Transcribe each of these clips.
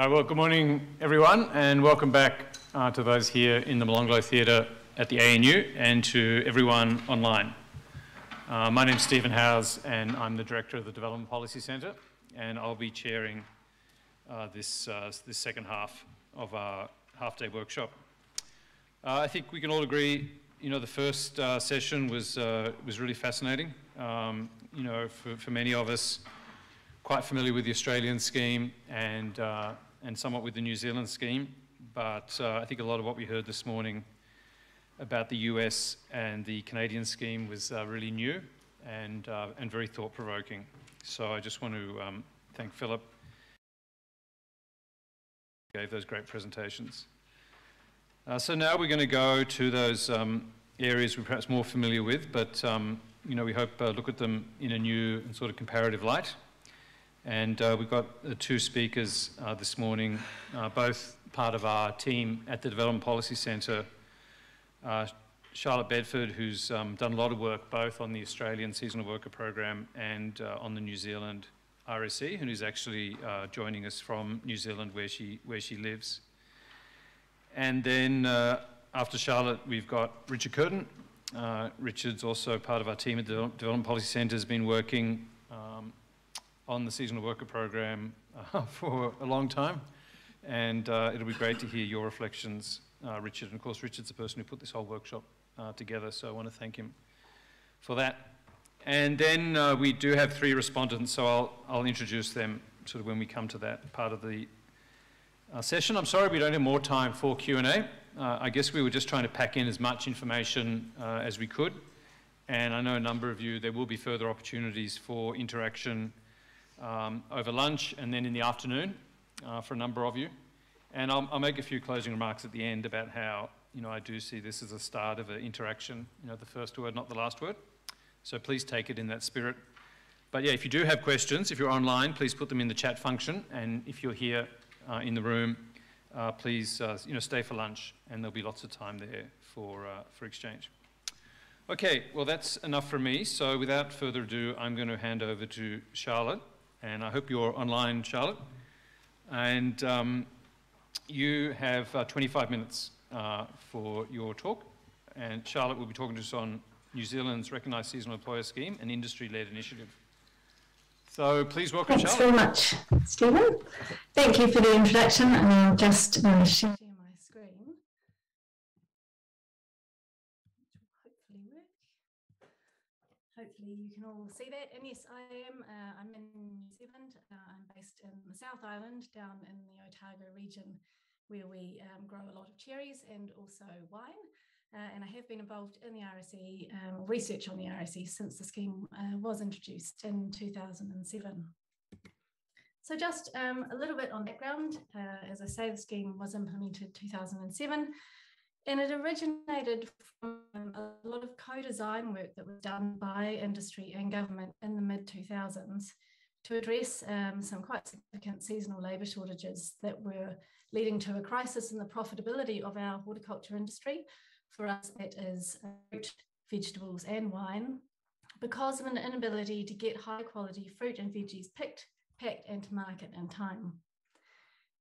Uh, well, good morning, everyone, and welcome back uh, to those here in the Molonglo Theatre at the ANU and to everyone online. Uh, my name is Stephen Howes, and I'm the Director of the Development Policy Centre, and I'll be chairing uh, this, uh, this second half of our half-day workshop. Uh, I think we can all agree, you know, the first session was, was really fascinating. Um, you know, for, for many of us, quite familiar with the Australian scheme and, uh, and somewhat with the New Zealand scheme, but uh, I think a lot of what we heard this morning about the US and the Canadian scheme was uh, really new and, uh, and very thought-provoking. So I just want to um, thank Philip gave those great presentations. Uh, so now we're going to go to those um, areas we're perhaps more familiar with, but um, you know, we hope uh, look at them in a new and sort of comparative light. And uh, we've got uh, two speakers uh, this morning, uh, both part of our team at the Development Policy Centre. Uh, Charlotte Bedford, who's um, done a lot of work both on the Australian Seasonal Worker Program and uh, on the New Zealand RSE, and who's actually joining us from New Zealand where she, where she lives. And then after Charlotte, we've got Richard Curtain. Richard's also part of our team at the Development Policy Centre, has been working um, on the seasonal worker program uh, for a long time, and uh, it'll be great to hear your reflections, uh, Richard. And of course, Richard's the person who put this whole workshop uh, together, so I want to thank him for that. And then uh, we do have three respondents, so I'll, I'll introduce them sort of when we come to that part of the session. I'm sorry we don't have more time for Q&A. I guess we were just trying to pack in as much information as we could. And I know a number of you, there will be further opportunities for interaction um, over lunch and then in the afternoon uh, for a number of you. And I'll, I'll, make a few closing remarks at the end about how, you know, I do see this as a start of an interaction, you know, the first word, not the last word. So please take it in that spirit. But yeah, if you do have questions, if you're online, please put them in the chat function. And if you're here uh, in the room, uh, please, uh, you know, stay for lunch and there'll be lots of time there for, uh, for exchange. Okay, well, that's enough for me. So without further ado, I'm going to hand over to Charlotte and I hope you're online, Charlotte. And um, you have uh, 25 minutes uh, for your talk. And Charlotte will be talking to us on New Zealand's Recognised Seasonal Employer Scheme, an industry-led initiative. So please welcome Thanks Charlotte. Thanks very much, Stephen. Thank you for the introduction. And I'll just uh, share hopefully you can all see that. And yes, I am. Uh, I'm in New Zealand. Uh, I'm based in the South Island, down in the Otago region, where we um, grow a lot of cherries and also wine. Uh, and I have been involved in the RSE um, research on the RSE since the scheme uh, was introduced in 2007. So just um, a little bit on background. Uh, as I say, the scheme was implemented 2007 and it originated from a lot of co design work that was done by industry and government in the mid 2000s to address um, some quite significant seasonal labour shortages that were leading to a crisis in the profitability of our horticulture industry. For us, that is fruit, vegetables, and wine, because of an inability to get high quality fruit and veggies picked, packed, and to market in time.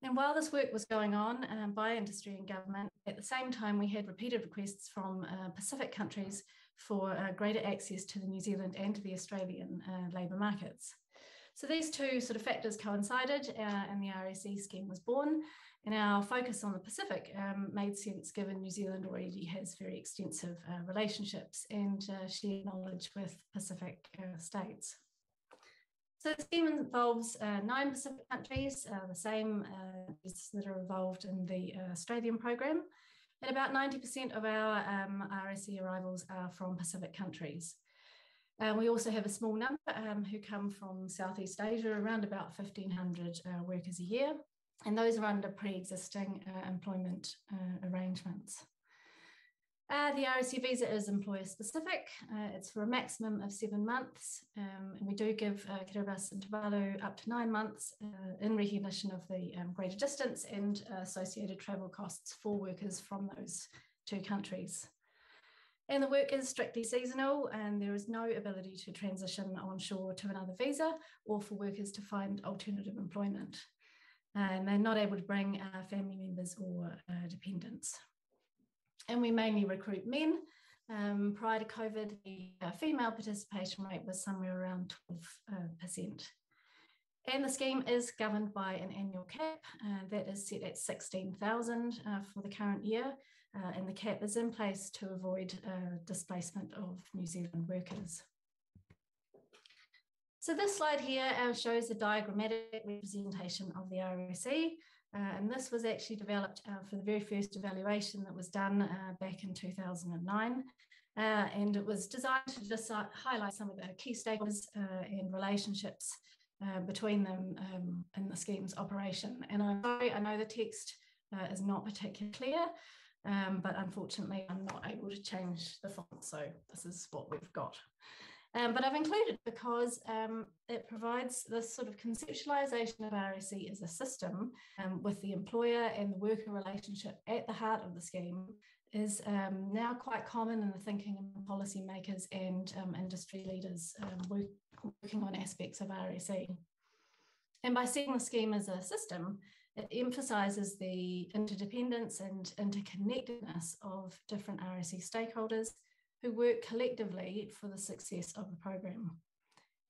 And while this work was going on um, by industry and government, at the same time, we had repeated requests from uh, Pacific countries for uh, greater access to the New Zealand and to the Australian uh, labour markets. So these two sort of factors coincided uh, and the RSE scheme was born. And our focus on the Pacific um, made sense given New Zealand already has very extensive uh, relationships and uh, shared knowledge with Pacific states. So the scheme involves uh, nine Pacific countries, uh, the same uh, that are involved in the uh, Australian program. And about 90% of our um, RSE arrivals are from Pacific countries. Uh, we also have a small number um, who come from Southeast Asia, around about 1,500 uh, workers a year. And those are under pre-existing employment arrangements. Uh, the RSE visa is employer specific. Uh, it's for a maximum of seven months. Um, and we do give uh, Kiribati and Tuvalu up to nine months uh, in recognition of the um, greater distance and associated travel costs for workers from those two countries. And the work is strictly seasonal, and there is no ability to transition onshore to another visa or for workers to find alternative employment. And they're not able to bring uh, family members or uh, dependents and we mainly recruit men. Um, prior to COVID, the uh, female participation rate was somewhere around 12%. Uh, and the scheme is governed by an annual cap uh, that is set at 16,000 uh, for the current year. Uh, and the cap is in place to avoid uh, displacement of New Zealand workers. So this slide here shows a diagrammatic representation of the RSE. Uh, and this was actually developed uh, for the very first evaluation that was done uh, back in 2009. Uh, and it was designed to just highlight some of the key stakeholders uh, and relationships uh, between them um, in the scheme's operation. And I'm sorry, I know the text is not particularly clear, um, but unfortunately I'm not able to change the font. So this is what we've got. Um, but I've included because um, it provides this sort of conceptualization of RSE as a system um, with the employer and the worker relationship at the heart of the scheme is um, now quite common in the thinking of policymakers and um, industry leaders um, work, working on aspects of RSE. And by seeing the scheme as a system, it emphasizes the interdependence and interconnectedness of different RSE stakeholders who work collectively for the success of the program.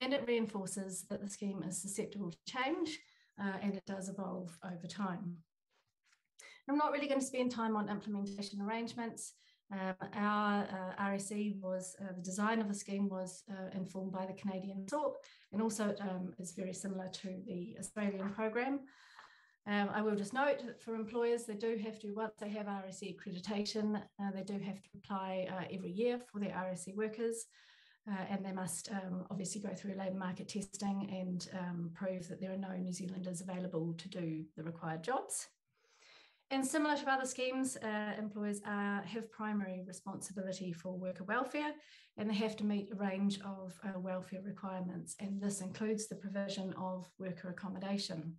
And it reinforces that the scheme is susceptible to change uh, and it does evolve over time. I'm not really going to spend time on implementation arrangements. Um, our uh, RSE was, uh, the design of the scheme was uh, informed by the Canadian SAWP and also um, is very similar to the Australian program. Um, I will just note that for employers, they do have to, once they have RSE accreditation, uh, they do have to apply uh, every year for their RSE workers. Uh, and they must um, obviously go through labour market testing and um, prove that there are no New Zealanders available to do the required jobs. And similar to other schemes, uh, employers are, have primary responsibility for worker welfare and they have to meet a range of uh, welfare requirements. And this includes the provision of worker accommodation.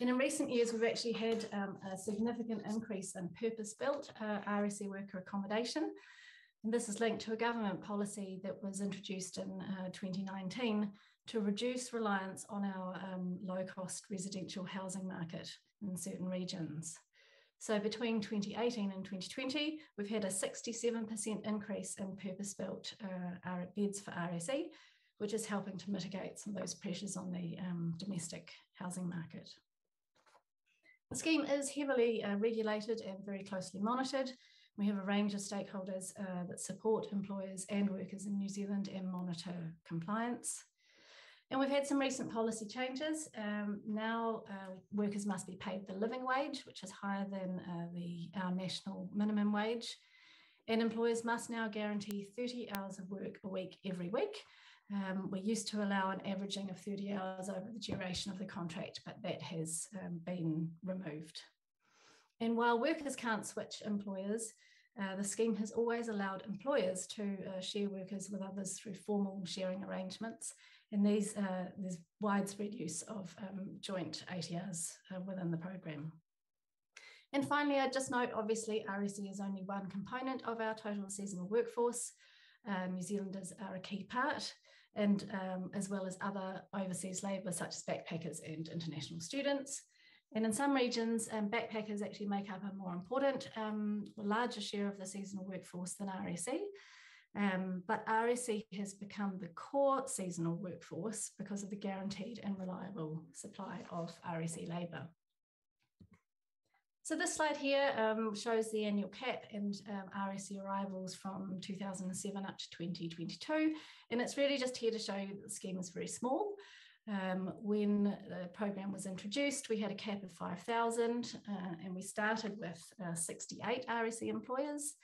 And in recent years, we've actually had um, a significant increase in purpose-built uh, RSE worker accommodation. And this is linked to a government policy that was introduced in uh, 2019 to reduce reliance on our um, low-cost residential housing market in certain regions. So between 2018 and 2020, we've had a 67% increase in purpose-built uh, beds for RSE, which is helping to mitigate some of those pressures on the um, domestic housing market. The scheme is heavily uh, regulated and very closely monitored. We have a range of stakeholders uh, that support employers and workers in New Zealand and monitor compliance. And we've had some recent policy changes. Um, now uh, workers must be paid the living wage, which is higher than uh, the our national minimum wage. And employers must now guarantee 30 hours of work a week every week, um, we used to allow an averaging of 30 hours over the duration of the contract, but that has um, been removed. And while workers can't switch employers, uh, the scheme has always allowed employers to uh, share workers with others through formal sharing arrangements. And these, uh, there's widespread use of um, joint ATRs uh, within the program. And finally, I'd just note, obviously, RSE is only one component of our total seasonal workforce. Uh, New Zealanders are a key part and um, as well as other overseas labour such as backpackers and international students. And in some regions, um, backpackers actually make up a more important, um, larger share of the seasonal workforce than RSE. Um, but RSE has become the core seasonal workforce because of the guaranteed and reliable supply of RSE labour. So this slide here um, shows the annual cap and um, RSE arrivals from 2007 up to 2022. And it's really just here to show you that the scheme is very small. Um, when the program was introduced, we had a cap of 5,000 uh, and we started with uh, 68 RSE employers.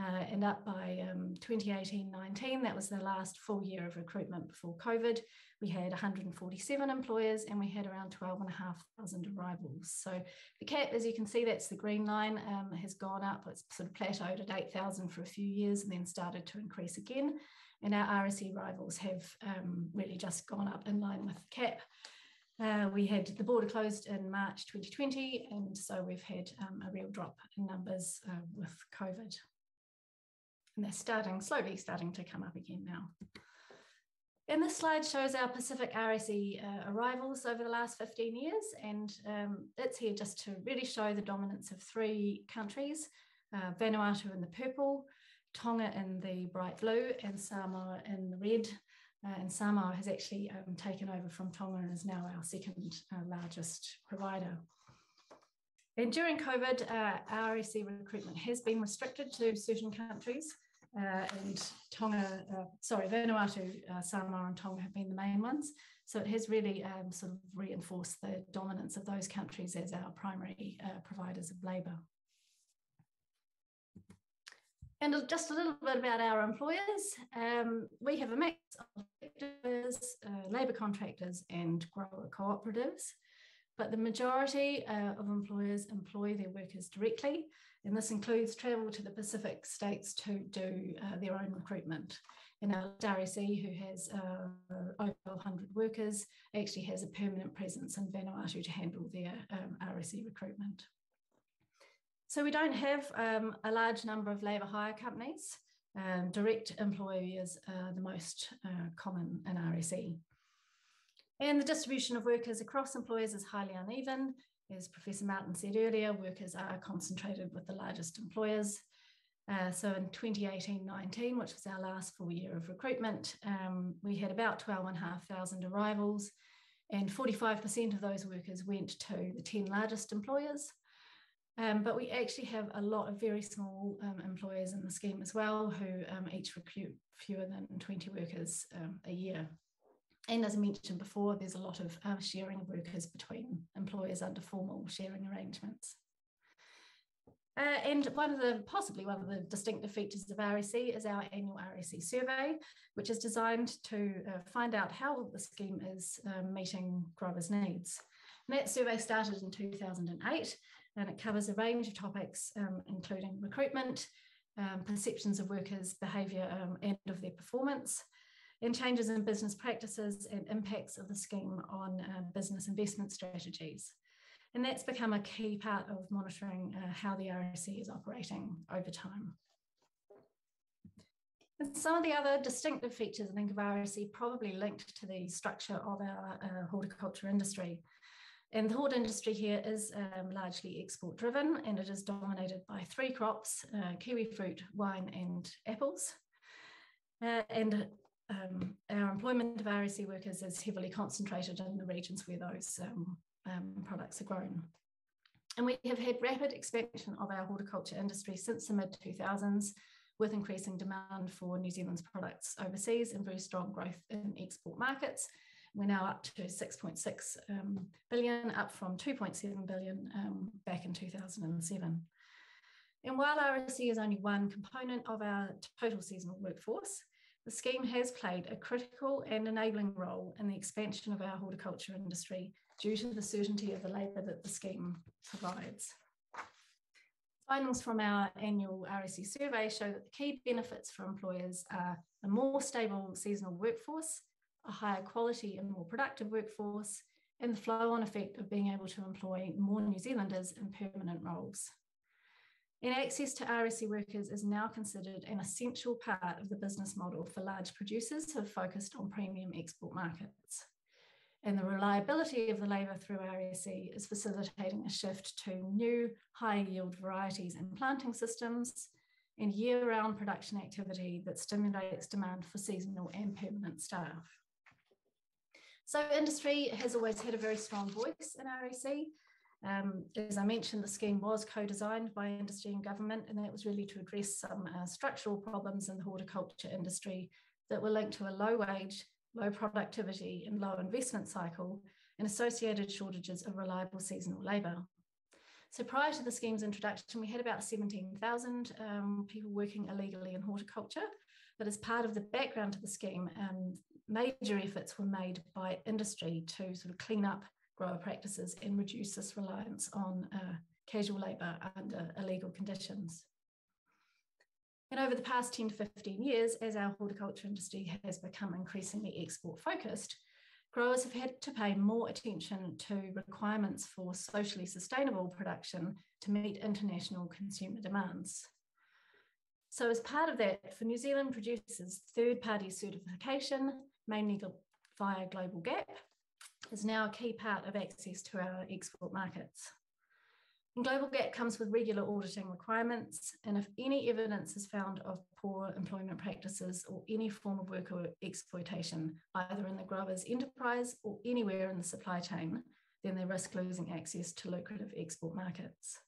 Uh, and up by um, 2018-19, that was the last full year of recruitment before COVID. We had 147 employers and we had around 12,500 arrivals. So the cap, as you can see, that's the green line, um, has gone up. It's sort of plateaued at 8,000 for a few years and then started to increase again. And our RSE arrivals have um, really just gone up in line with the cap. Uh, we had the border closed in March 2020, and so we've had um, a real drop in numbers uh, with COVID. And they're starting, slowly starting to come up again now. And this slide shows our Pacific RSE uh, arrivals over the last 15 years. And um, it's here just to really show the dominance of three countries, uh, Vanuatu in the purple, Tonga in the bright blue, and Samoa in the red. Uh, and Samoa has actually um, taken over from Tonga and is now our second uh, largest provider. And during COVID, uh, RSE recruitment has been restricted to certain countries. Uh, and Tonga, uh, sorry, Vanuatu, uh, Samoa, and Tonga have been the main ones. So it has really um, sort of reinforced the dominance of those countries as our primary providers of labour. And just a little bit about our employers. Um, we have a mix of labour contractors and grower cooperatives, but the majority uh, of employers employ their workers directly and this includes travel to the Pacific states to do uh, their own recruitment. And our RSE, who has uh, over 100 workers, actually has a permanent presence in Vanuatu to handle their um, RSE recruitment. So we don't have um, a large number of labour hire companies. Um, direct employers are the most uh, common in RSE. And the distribution of workers across employers is highly uneven, as Professor Martin said earlier, workers are concentrated with the largest employers. Uh, so in 2018-19, which was our last full year of recruitment, um, we had about 12,500 arrivals and 45% of those workers went to the 10 largest employers. Um, but we actually have a lot of very small um, employers in the scheme as well who um, each recruit fewer than 20 workers um, a year. And as I mentioned before, there's a lot of uh, sharing of workers between employers under formal sharing arrangements. Uh, and one of the, possibly one of the distinctive features of RSE is our annual RSE survey, which is designed to uh, find out how the scheme is um, meeting growers' needs. And that survey started in 2008, and it covers a range of topics, um, including recruitment, um, perceptions of workers' behaviour um, and of their performance, and changes in business practices and impacts of the scheme on uh, business investment strategies. And that's become a key part of monitoring uh, how the RSE is operating over time. And some of the other distinctive features, I think, of RSE probably linked to the structure of our uh, horticulture industry. And the hort industry here is um, largely export driven and it is dominated by three crops, uh, kiwi fruit, wine and apples. Uh, and um, our employment of RSE workers is heavily concentrated in the regions where those um, um, products are grown. And we have had rapid expansion of our horticulture industry since the mid 2000s, with increasing demand for New Zealand's products overseas and very strong growth in export markets. We're now up to 6.6 um, billion, up from 2.7 billion um, back in 2007. And while RSE is only one component of our total seasonal workforce, the scheme has played a critical and enabling role in the expansion of our horticulture industry due to the certainty of the labour that the scheme provides. Findings from our annual RSE survey show that the key benefits for employers are a more stable seasonal workforce, a higher quality and more productive workforce, and the flow on effect of being able to employ more New Zealanders in permanent roles. And access to RSE workers is now considered an essential part of the business model for large producers who have focused on premium export markets. And the reliability of the labour through RSE is facilitating a shift to new high yield varieties and planting systems and year round production activity that stimulates demand for seasonal and permanent staff. So industry has always had a very strong voice in RSE um, as I mentioned, the scheme was co-designed by industry and government, and that was really to address some uh, structural problems in the horticulture industry that were linked to a low wage, low productivity and low investment cycle and associated shortages of reliable seasonal labour. So prior to the scheme's introduction, we had about 17,000 um, people working illegally in horticulture. But as part of the background to the scheme, um, major efforts were made by industry to sort of clean up grower practices and reduce this reliance on uh, casual labour under illegal conditions. And over the past 10 to 15 years, as our horticulture industry has become increasingly export focused, growers have had to pay more attention to requirements for socially sustainable production to meet international consumer demands. So as part of that, for New Zealand producers, third-party certification, mainly via Global Gap, is now a key part of access to our export markets. And Global Gap comes with regular auditing requirements, and if any evidence is found of poor employment practices or any form of worker exploitation, either in the grower's enterprise or anywhere in the supply chain, then they risk losing access to lucrative export markets.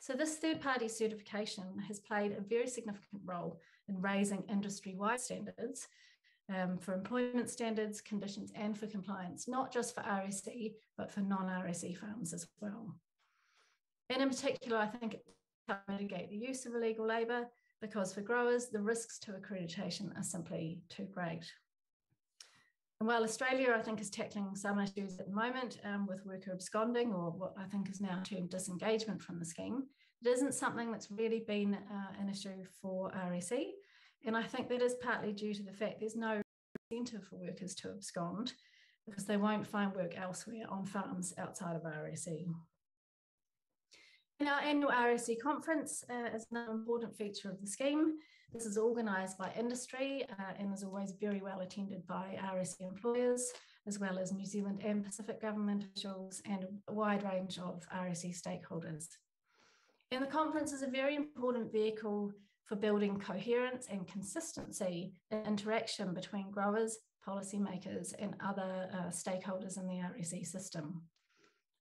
So this third-party certification has played a very significant role in raising industry-wide standards um, for employment standards, conditions, and for compliance, not just for RSE, but for non-RSE farms as well. And in particular, I think it helps mitigate the use of illegal labour because for growers, the risks to accreditation are simply too great. And while Australia, I think, is tackling some issues at the moment um, with worker absconding, or what I think is now termed disengagement from the scheme, it isn't something that's really been uh, an issue for RSE. And I think that is partly due to the fact there's no incentive for workers to abscond because they won't find work elsewhere on farms outside of RSE. And our annual RSE conference uh, is an important feature of the scheme. This is organised by industry uh, and is always very well attended by RSE employers, as well as New Zealand and Pacific government officials and a wide range of RSE stakeholders. And the conference is a very important vehicle for building coherence and consistency in interaction between growers, policymakers, and other uh, stakeholders in the RSE system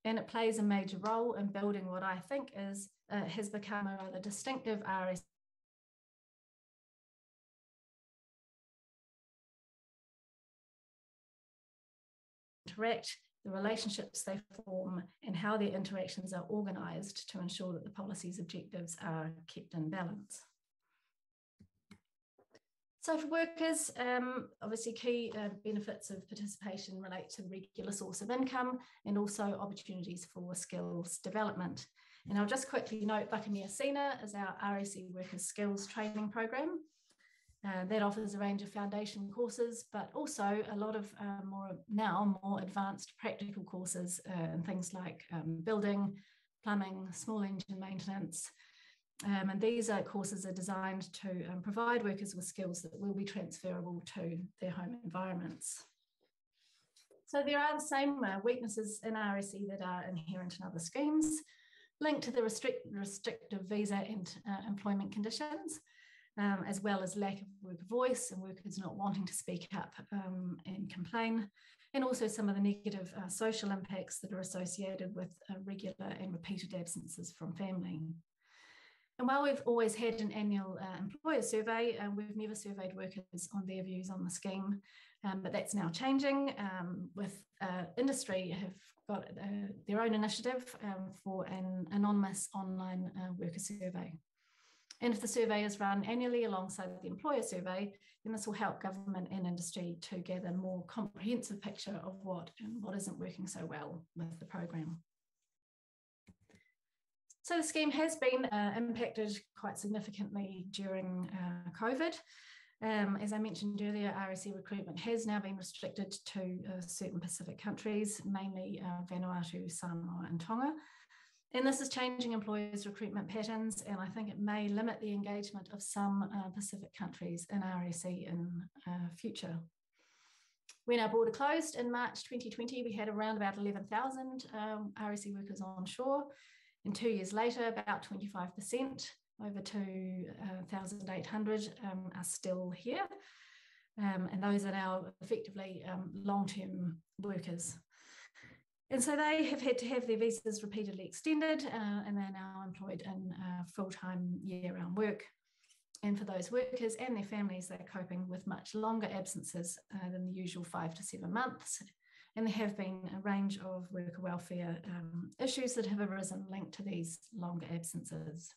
and it plays a major role in building what I think is uh, has become a rather distinctive RS interact, the relationships they form, and how their interactions are organised to ensure that the policy's objectives are kept in balance. So for workers, um, obviously key uh, benefits of participation relate to regular source of income and also opportunities for skills development. And I'll just quickly note Vakameasina is our RSE workers skills training program. Uh, that offers a range of foundation courses, but also a lot of uh, more now more advanced practical courses uh, and things like um, building, plumbing, small engine maintenance, um, and these courses are designed to um, provide workers with skills that will be transferable to their home environments. So there are the same uh, weaknesses in RSE that are inherent in other schemes, linked to the restrict, restrictive visa and uh, employment conditions, um, as well as lack of worker voice and workers not wanting to speak up um, and complain, and also some of the negative uh, social impacts that are associated with uh, regular and repeated absences from family. And while we've always had an annual uh, employer survey, uh, we've never surveyed workers on their views on the scheme, um, but that's now changing um, with uh, industry have got uh, their own initiative um, for an anonymous online uh, worker survey. And if the survey is run annually alongside the employer survey, then this will help government and industry to gather a more comprehensive picture of what and what isn't working so well with the program. So the scheme has been uh, impacted quite significantly during uh, COVID. Um, as I mentioned earlier, RSE recruitment has now been restricted to uh, certain Pacific countries, mainly uh, Vanuatu, Samoa, and Tonga. And this is changing employers' recruitment patterns, and I think it may limit the engagement of some uh, Pacific countries in RSE in uh, future. When our border closed in March 2020, we had around about 11,000 um, RSE workers on shore, and two years later, about 25%, over to uh, 1,800 um, are still here. Um, and those are now effectively um, long-term workers. And so they have had to have their visas repeatedly extended uh, and they're now employed in uh, full-time year-round work. And for those workers and their families, they're coping with much longer absences uh, than the usual five to seven months and there have been a range of worker welfare um, issues that have arisen linked to these longer absences.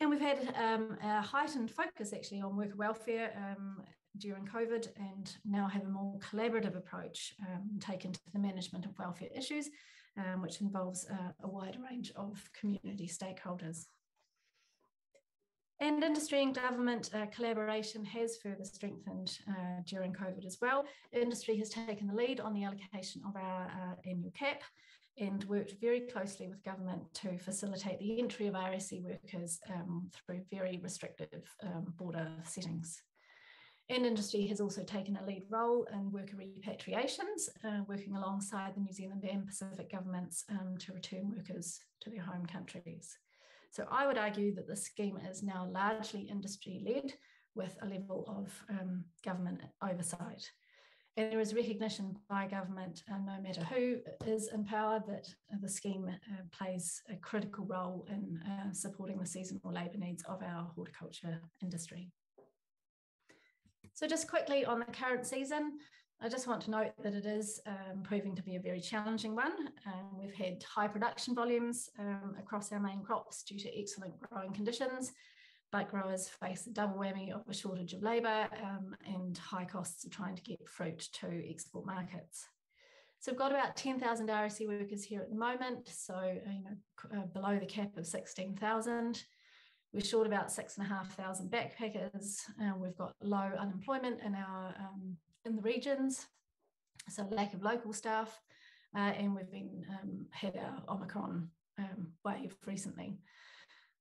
And we've had um, a heightened focus actually on worker welfare um, during COVID and now have a more collaborative approach um, taken to the management of welfare issues, um, which involves uh, a wider range of community stakeholders. And industry and government uh, collaboration has further strengthened uh, during COVID as well. Industry has taken the lead on the allocation of our uh, annual cap and worked very closely with government to facilitate the entry of RSE workers um, through very restrictive um, border settings. And industry has also taken a lead role in worker repatriations, uh, working alongside the New Zealand and Pacific governments um, to return workers to their home countries. So I would argue that the scheme is now largely industry led with a level of um, government oversight. And there is recognition by government, uh, no matter who is in power, that the scheme uh, plays a critical role in uh, supporting the seasonal labour needs of our horticulture industry. So just quickly on the current season, I just want to note that it is um, proving to be a very challenging one. Um, we've had high production volumes um, across our main crops due to excellent growing conditions, but growers face the double whammy of a shortage of labour um, and high costs of trying to get fruit to export markets. So we've got about 10,000 RSE workers here at the moment, so uh, you know uh, below the cap of 16,000. We're short about six and a half thousand backpackers. and we've got low unemployment in our um, in the regions, so lack of local staff, uh, and we've been um, had our Omicron um, wave recently.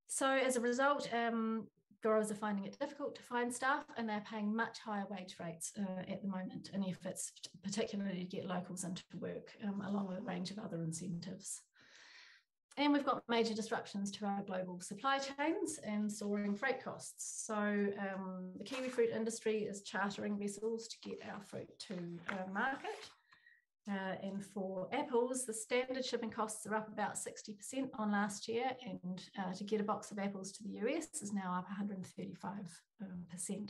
So as a result, um, growers are finding it difficult to find staff, and they're paying much higher wage rates uh, at the moment in efforts, particularly to get locals into work, um, along with a range of other incentives. And we've got major disruptions to our global supply chains and soaring freight costs. So um, the kiwi fruit industry is chartering vessels to get our fruit to uh, market. Uh, and for apples, the standard shipping costs are up about 60% on last year. And uh, to get a box of apples to the US is now up 135%. Um,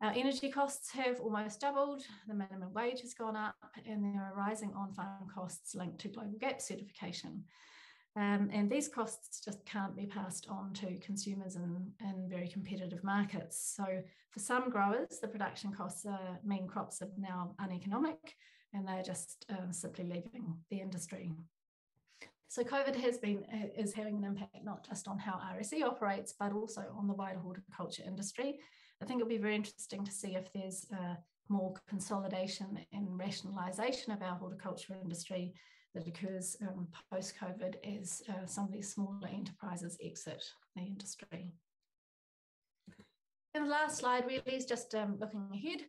our energy costs have almost doubled, the minimum wage has gone up, and there are rising on farm costs linked to Global GAP certification. Um, and these costs just can't be passed on to consumers in, in very competitive markets. So for some growers, the production costs are, mean crops are now uneconomic and they're just uh, simply leaving the industry. So COVID has been is having an impact not just on how RSE operates, but also on the wider horticulture industry. I think it'll be very interesting to see if there's uh, more consolidation and rationalisation of our horticulture industry that occurs um, post COVID as uh, some of these smaller enterprises exit the industry. And the last slide really is just um, looking ahead.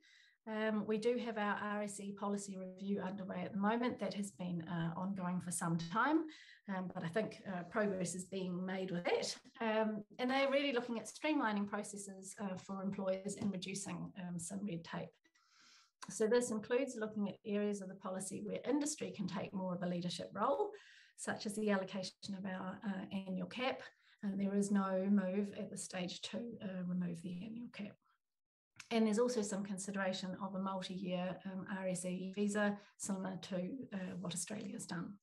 Um, we do have our RSE policy review underway at the moment that has been uh, ongoing for some time, um, but I think uh, progress is being made with it. Um, and they're really looking at streamlining processes uh, for employers and reducing um, some red tape. So this includes looking at areas of the policy where industry can take more of a leadership role, such as the allocation of our uh, annual cap. And there is no move at the stage to uh, remove the annual cap. And there's also some consideration of a multi-year um, RSE visa, similar to uh, what Australia has done.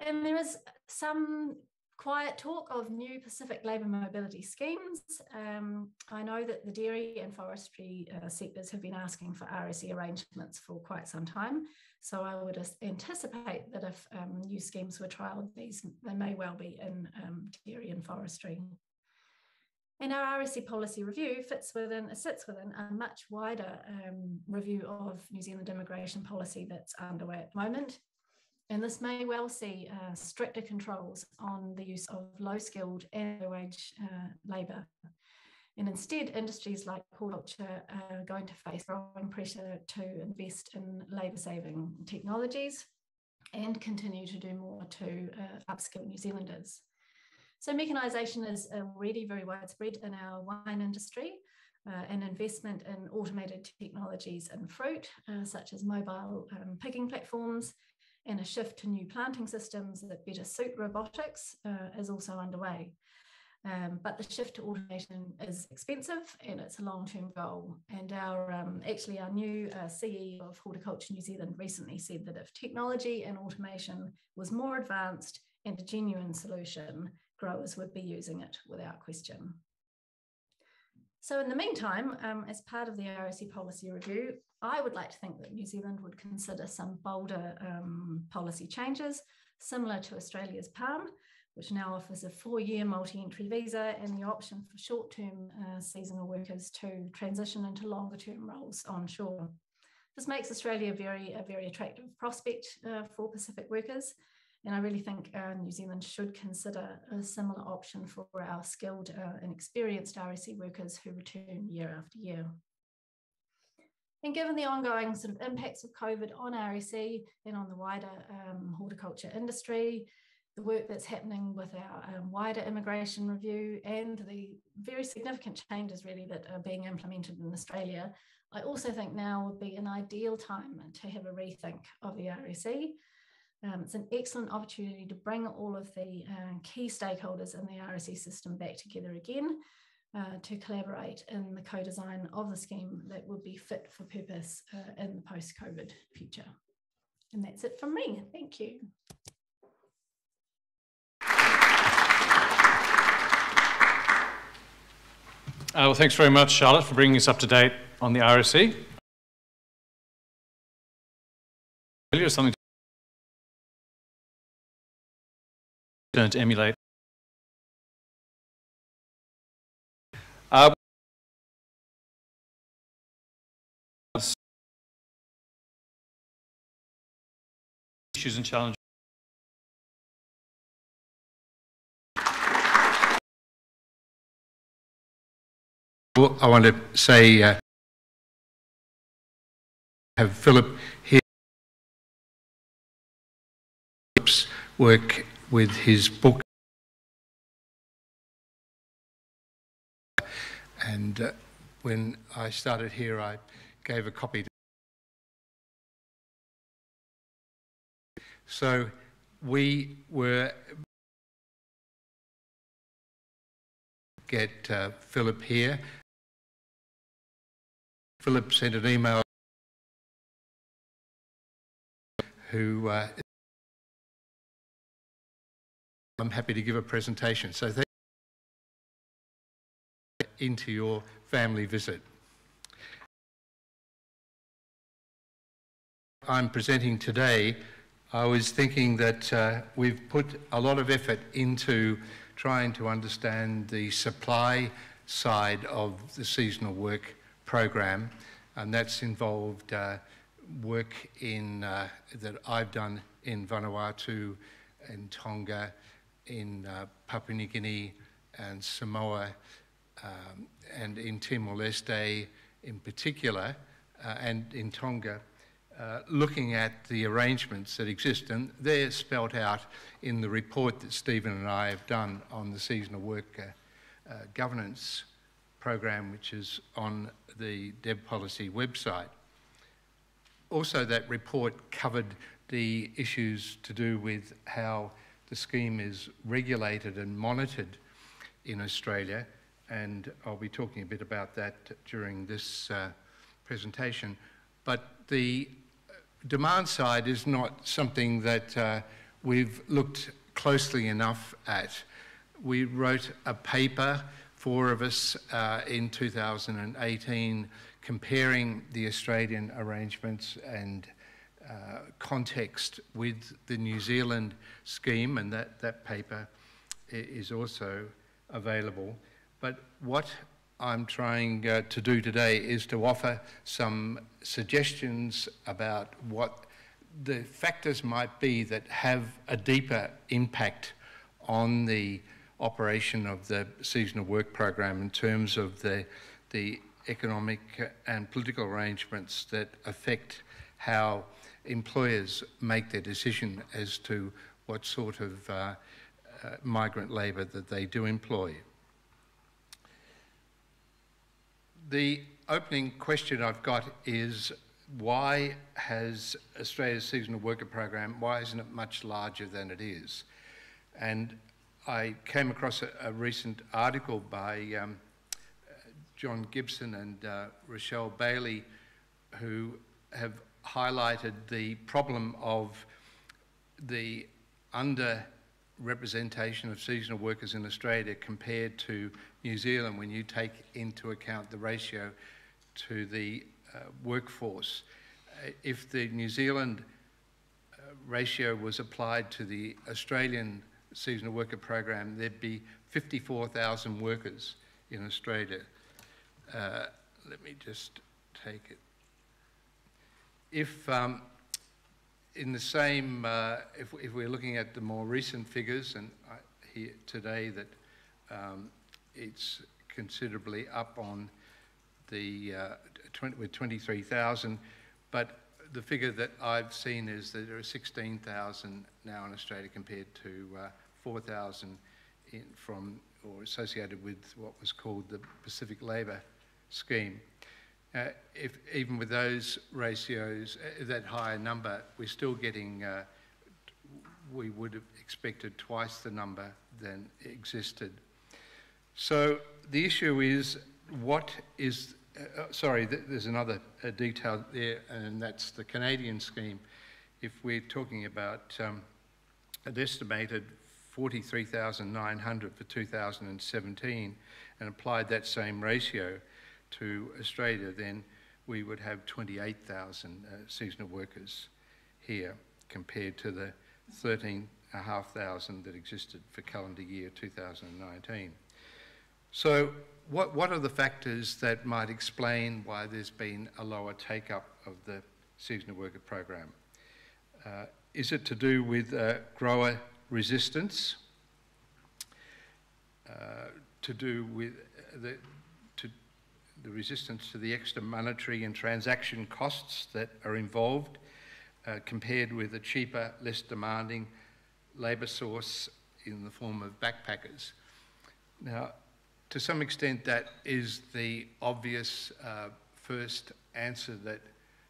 And there is some quiet talk of new Pacific labour mobility schemes. Um, I know that the dairy and forestry uh, sectors have been asking for RSE arrangements for quite some time. So I would anticipate that if um, new schemes were trialled, these they may well be in um, dairy and forestry. And our RSE policy review fits within, sits within a much wider um, review of New Zealand immigration policy that's underway at the moment. And this may well see uh, stricter controls on the use of low skilled and low wage uh, labour. And instead, industries like horticulture are going to face growing pressure to invest in labour saving technologies and continue to do more to uh, upskill New Zealanders. So, mechanisation is already very widespread in our wine industry. Uh, and investment in automated technologies in fruit, uh, such as mobile um, picking platforms and a shift to new planting systems that better suit robotics uh, is also underway. Um, but the shift to automation is expensive and it's a long-term goal. And our um, actually our new uh, CEO of Horticulture New Zealand recently said that if technology and automation was more advanced and a genuine solution, growers would be using it without question. So in the meantime, um, as part of the RSE policy review, I would like to think that New Zealand would consider some bolder um, policy changes, similar to Australia's PALM, which now offers a four-year multi-entry visa and the option for short-term uh, seasonal workers to transition into longer-term roles onshore. This makes Australia very, a very attractive prospect uh, for Pacific workers, and I really think uh, New Zealand should consider a similar option for our skilled uh, and experienced RSE workers who return year after year. And given the ongoing sort of impacts of COVID on RSE and on the wider um, horticulture industry, the work that's happening with our um, wider immigration review and the very significant changes really that are being implemented in Australia, I also think now would be an ideal time to have a rethink of the RSE. Um, it's an excellent opportunity to bring all of the uh, key stakeholders in the RSE system back together again uh, to collaborate in the co-design of the scheme that would be fit for purpose uh, in the post-COVID future. And that's it from me. Thank you. Uh, well, thanks very much, Charlotte, for bringing us up to date on the RSE. Something emulate. Uh, issues and challenges. I want to say, uh, have Philip here Philip's work with his book. And uh, when I started here, I gave a copy. To so we were get uh, Philip here Philip sent an email who uh, I'm happy to give a presentation. So thank you into your family visit. I'm presenting today, I was thinking that uh, we've put a lot of effort into trying to understand the supply side of the seasonal work program, and that's involved uh, work in uh, that I've done in Vanuatu, and Tonga, in uh, Papua New Guinea, and Samoa, um, and in Timor-Leste in particular, uh, and in Tonga. Uh, looking at the arrangements that exist, and they're spelt out in the report that Stephen and I have done on the seasonal worker uh, governance program, which is on the Devpolicy website. Also, that report covered the issues to do with how the scheme is regulated and monitored in Australia, and I'll be talking a bit about that during this uh, presentation. But the demand side is not something that uh, we've looked closely enough at. We wrote a paper four of us uh, in 2018 comparing the Australian arrangements and uh, context with the New Zealand scheme, and that, that paper is also available. But what I'm trying uh, to do today is to offer some suggestions about what the factors might be that have a deeper impact on the operation of the seasonal work program in terms of the, the economic and political arrangements that affect how employers make their decision as to what sort of uh, uh, migrant labour that they do employ. The opening question I've got is why has Australia's seasonal worker program, why isn't it much larger than it is? And I came across a, a recent article by um, John Gibson and uh, Rochelle Bailey, who have highlighted the problem of the under representation of seasonal workers in Australia compared to New Zealand when you take into account the ratio to the uh, workforce. Uh, if the New Zealand uh, ratio was applied to the Australian seasonal worker program, there'd be 54,000 workers in Australia. Uh, let me just take it. If um, in the same, uh, if, if, we're looking at the more recent figures, and I hear today that um, it's considerably up on the uh, 20, with 23,000, but the figure that I've seen is that there are 16,000 now in Australia compared to uh, 4,000 from or associated with what was called the Pacific Labour Scheme. Uh, if even with those ratios, uh, that higher number, we're still getting, uh, we would have expected twice the number than existed. So the issue is what is, uh, uh sorry, th there's another uh, detail there, and that's the Canadian scheme. If we're talking about um, an estimated 43,900 for 2017 and applied that same ratio, to Australia, then we would have 28,000 uh, seasonal workers here compared to the 13,500 that existed for calendar year 2019. So what, what are the factors that might explain why there's been a lower take-up of the seasonal worker program? Uh, is it to do with uh, grower resistance? Uh, to do with the, the resistance to the extra monetary and transaction costs that are involved uh, compared with a cheaper, less demanding labour source in the form of backpackers. Now, to some extent, that is the obvious uh, first answer that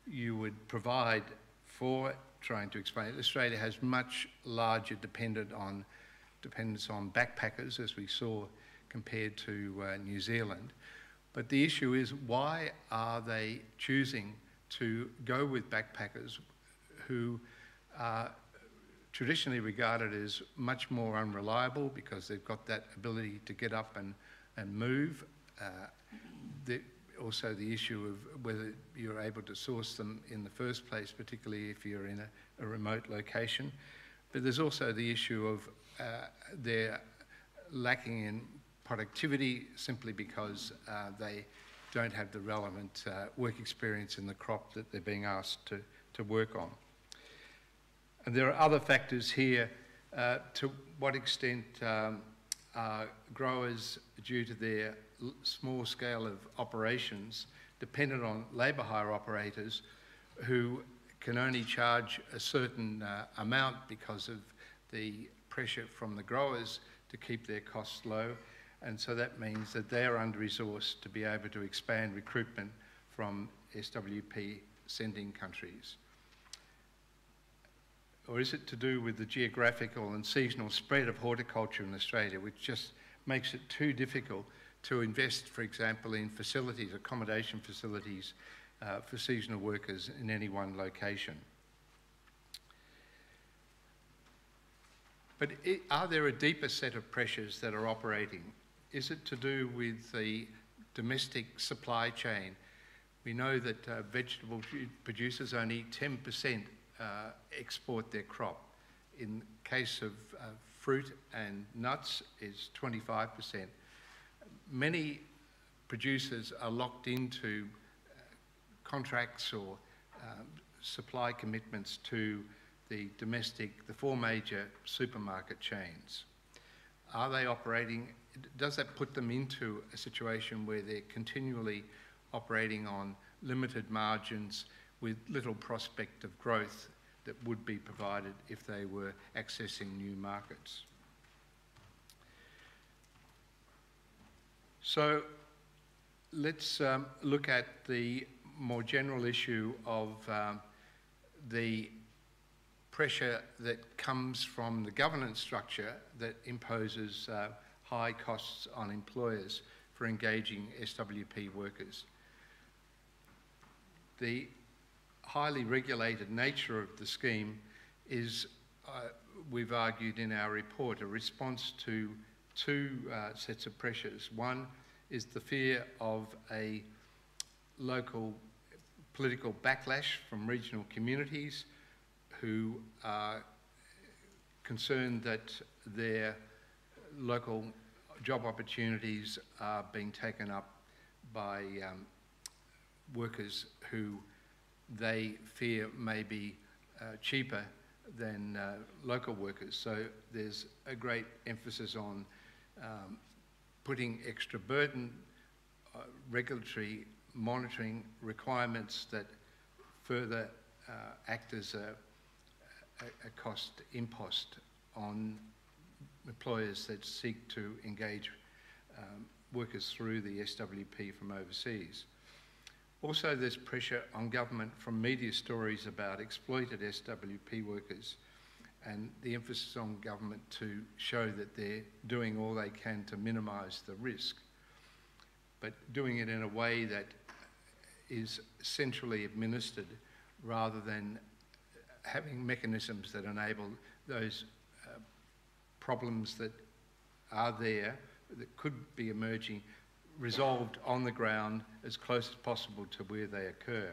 you would provide for trying to explain it. Australia has much larger dependent on, dependence on backpackers, as we saw compared to uh, New Zealand. But the issue is why are they choosing to go with backpackers who are traditionally regarded as much more unreliable because they've got that ability to get up and, and move. Uh, the, also the issue of whether you're able to source them in the first place, particularly if you're in a, a remote location. But there's also the issue of uh, they're lacking in productivity simply because uh, they don't have the relevant uh, work experience in the crop that they're being asked to, to work on. And there are other factors here. Uh, to what extent um, growers, due to their small scale of operations, dependent on labour hire operators who can only charge a certain uh, amount because of the pressure from the growers to keep their costs low and so that means that they're under-resourced to be able to expand recruitment from SWP sending countries. Or is it to do with the geographical and seasonal spread of horticulture in Australia, which just makes it too difficult to invest, for example, in facilities, accommodation facilities uh, for seasonal workers in any one location? But it, are there a deeper set of pressures that are operating is it to do with the domestic supply chain? We know that uh, vegetable producers only 10% uh, export their crop. In case of uh, fruit and nuts is 25%. Many producers are locked into uh, contracts or um, supply commitments to the domestic, the four major supermarket chains. Are they operating does that put them into a situation where they're continually operating on limited margins with little prospect of growth that would be provided if they were accessing new markets? So let's um, look at the more general issue of um, the pressure that comes from the governance structure that imposes uh, high costs on employers for engaging SWP workers. The highly regulated nature of the scheme is, uh, we've argued in our report, a response to two uh, sets of pressures. One is the fear of a local political backlash from regional communities who are concerned that their local job opportunities are being taken up by um, workers who they fear may be uh, cheaper than uh, local workers. So there's a great emphasis on um, putting extra burden, uh, regulatory monitoring requirements that further uh, act as a, a, a cost impost on employers that seek to engage um, workers through the SWP from overseas. Also, there's pressure on government from media stories about exploited SWP workers and the emphasis on government to show that they're doing all they can to minimise the risk, but doing it in a way that is centrally administered rather than having mechanisms that enable those problems that are there that could be emerging resolved on the ground as close as possible to where they occur.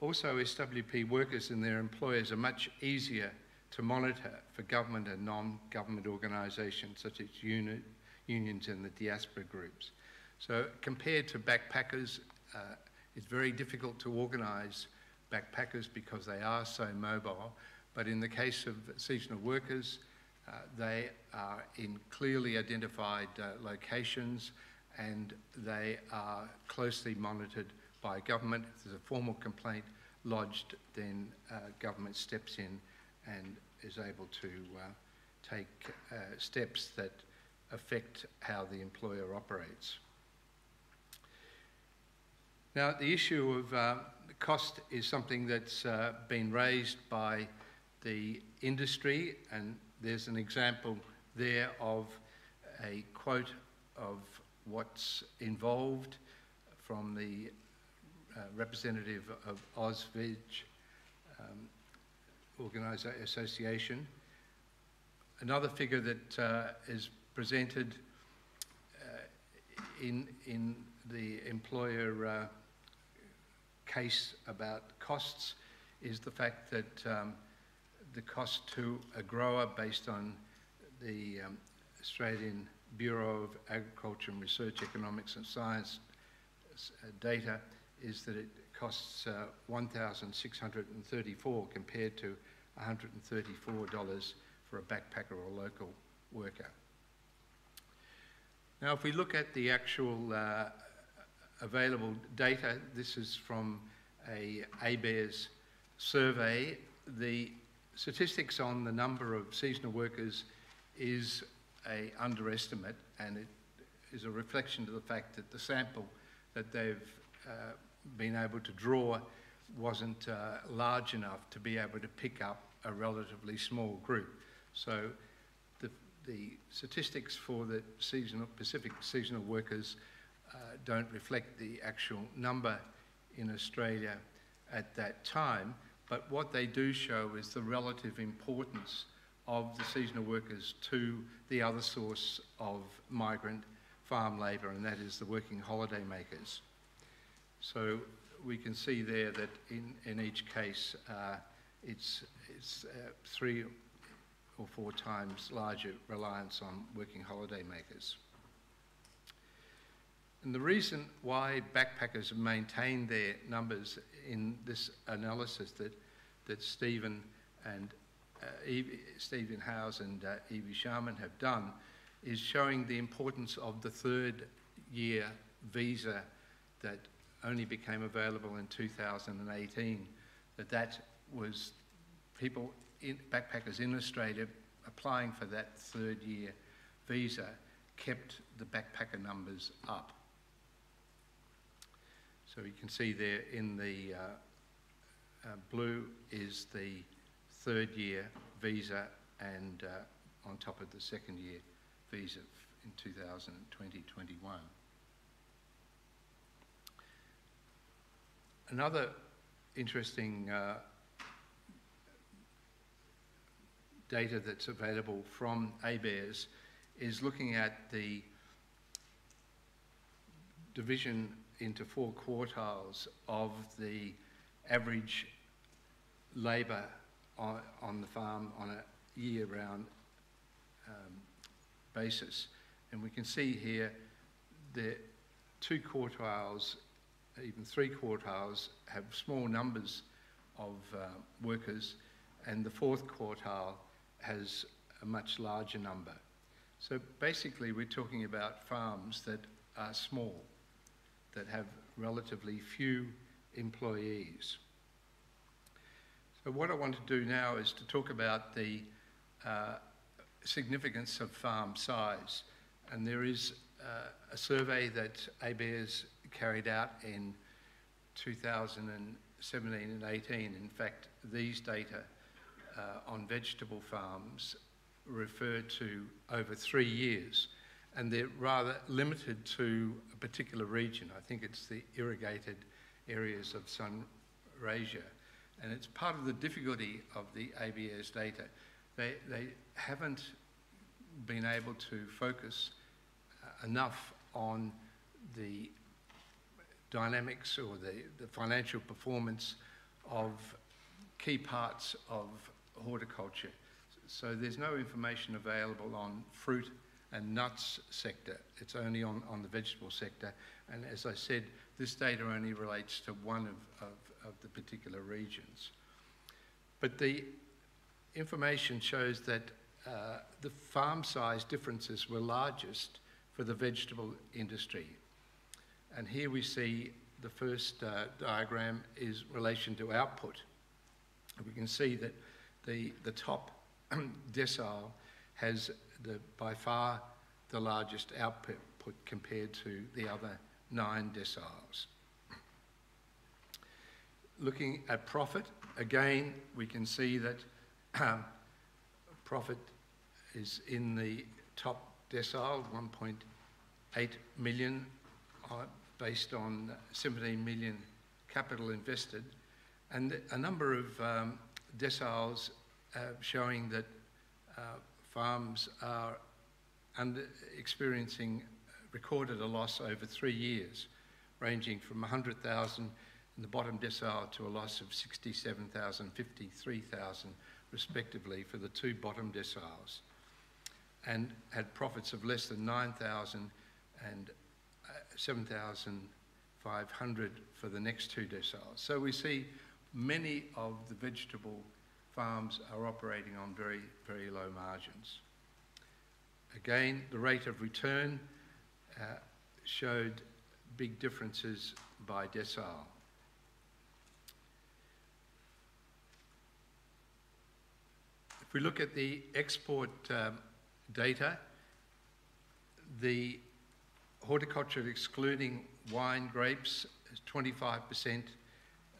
Also, SWP workers and their employers are much easier to monitor for government and non-government organisations such as uni unions and the diaspora groups. So compared to backpackers, uh, it's very difficult to organise backpackers because they are so mobile. But in the case of seasonal workers, uh, they are in clearly identified uh, locations and they are closely monitored by government. If there's a formal complaint lodged, then uh, government steps in and is able to uh, take uh, steps that affect how the employer operates. Now, the issue of uh, cost is something that's been raised by the industry, and there's an example there of a quote of what's involved from the uh, representative of AUSVEG um, Association. Another figure that uh, is presented uh, in, in the employer uh, case about costs is the fact that um, the cost to a grower based on the um, Australian Bureau of Agriculture and Research, Economics and Science uh, data is that it costs uh, 1,634 compared to $134 for a backpacker or local worker. Now, if we look at the actual uh, available data, this is from a ABARES survey. The statistics on the number of seasonal workers is a underestimate and it is a reflection of the fact that the sample that they've uh, been able to draw wasn't uh, large enough to be able to pick up a relatively small group. So the, the statistics for the seasonal, Pacific seasonal workers uh, don't reflect the actual number in Australia at that time, but what they do show is the relative importance of the seasonal workers to the other source of migrant farm labour, and that is the working holiday makers. So we can see there that in, in each case uh, it's, it's uh, three or four times larger reliance on working holiday makers. And the reason why backpackers have maintained their numbers in this analysis that, that Stephen and uh, Evie, Stephen Howes and uh, Evie Sharman have done is showing the importance of the third year visa that only became available in 2018, that that was people, in, backpackers in Australia applying for that third year visa kept the backpacker numbers up. So you can see there in the uh, blue is the third year visa and uh, on top of the second year visa in 2020-21. Another interesting uh, data that's available from ABARES is looking at the division into four quartiles of the average labour on, on, the farm on a year-round um, basis. And we can see here that two quartiles, even three quartiles, have small numbers of uh, workers, and the fourth quartile has a much larger number. So basically, we're talking about farms that are small, that have relatively few employees. So what I want to do now is to talk about the uh, significance of farm size. And there is uh, a survey that ABARES carried out in 2017 and 18. In fact, these data uh, on vegetable farms refer to over three years and they're rather limited to a particular region. I think it's the irrigated areas of Sunraysia. And it's part of the difficulty of the ABS data. They, they haven't been able to focus uh, enough on the dynamics or the, the financial performance of key parts of horticulture. So there's no information available on fruit and nuts sector. It's only on, on the vegetable sector. And as I said, this data only relates to one of, of, of the particular regions. But the information shows that uh, the farm size differences were largest for the vegetable industry. And here we see the first uh, diagram is relation to output. We can see that the, the top decile has the, by far the largest output compared to the other nine deciles. Looking at profit, again, we can see that um, profit is in the top decile, 1.8 million, uh, based on 17 million capital invested, and a number of um, deciles uh, showing that uh, farms are experiencing recorded a loss over three years, ranging from 100,000 the bottom decile to a loss of 67,000, 53,000 respectively for the two bottom deciles, and had profits of less than 9,000 and uh, 7,500 for the next two deciles. So we see many of the vegetable farms are operating on very, very low margins. Again, the rate of return uh, showed big differences by decile. If we look at the export um, data, the horticulture excluding wine grapes is 25%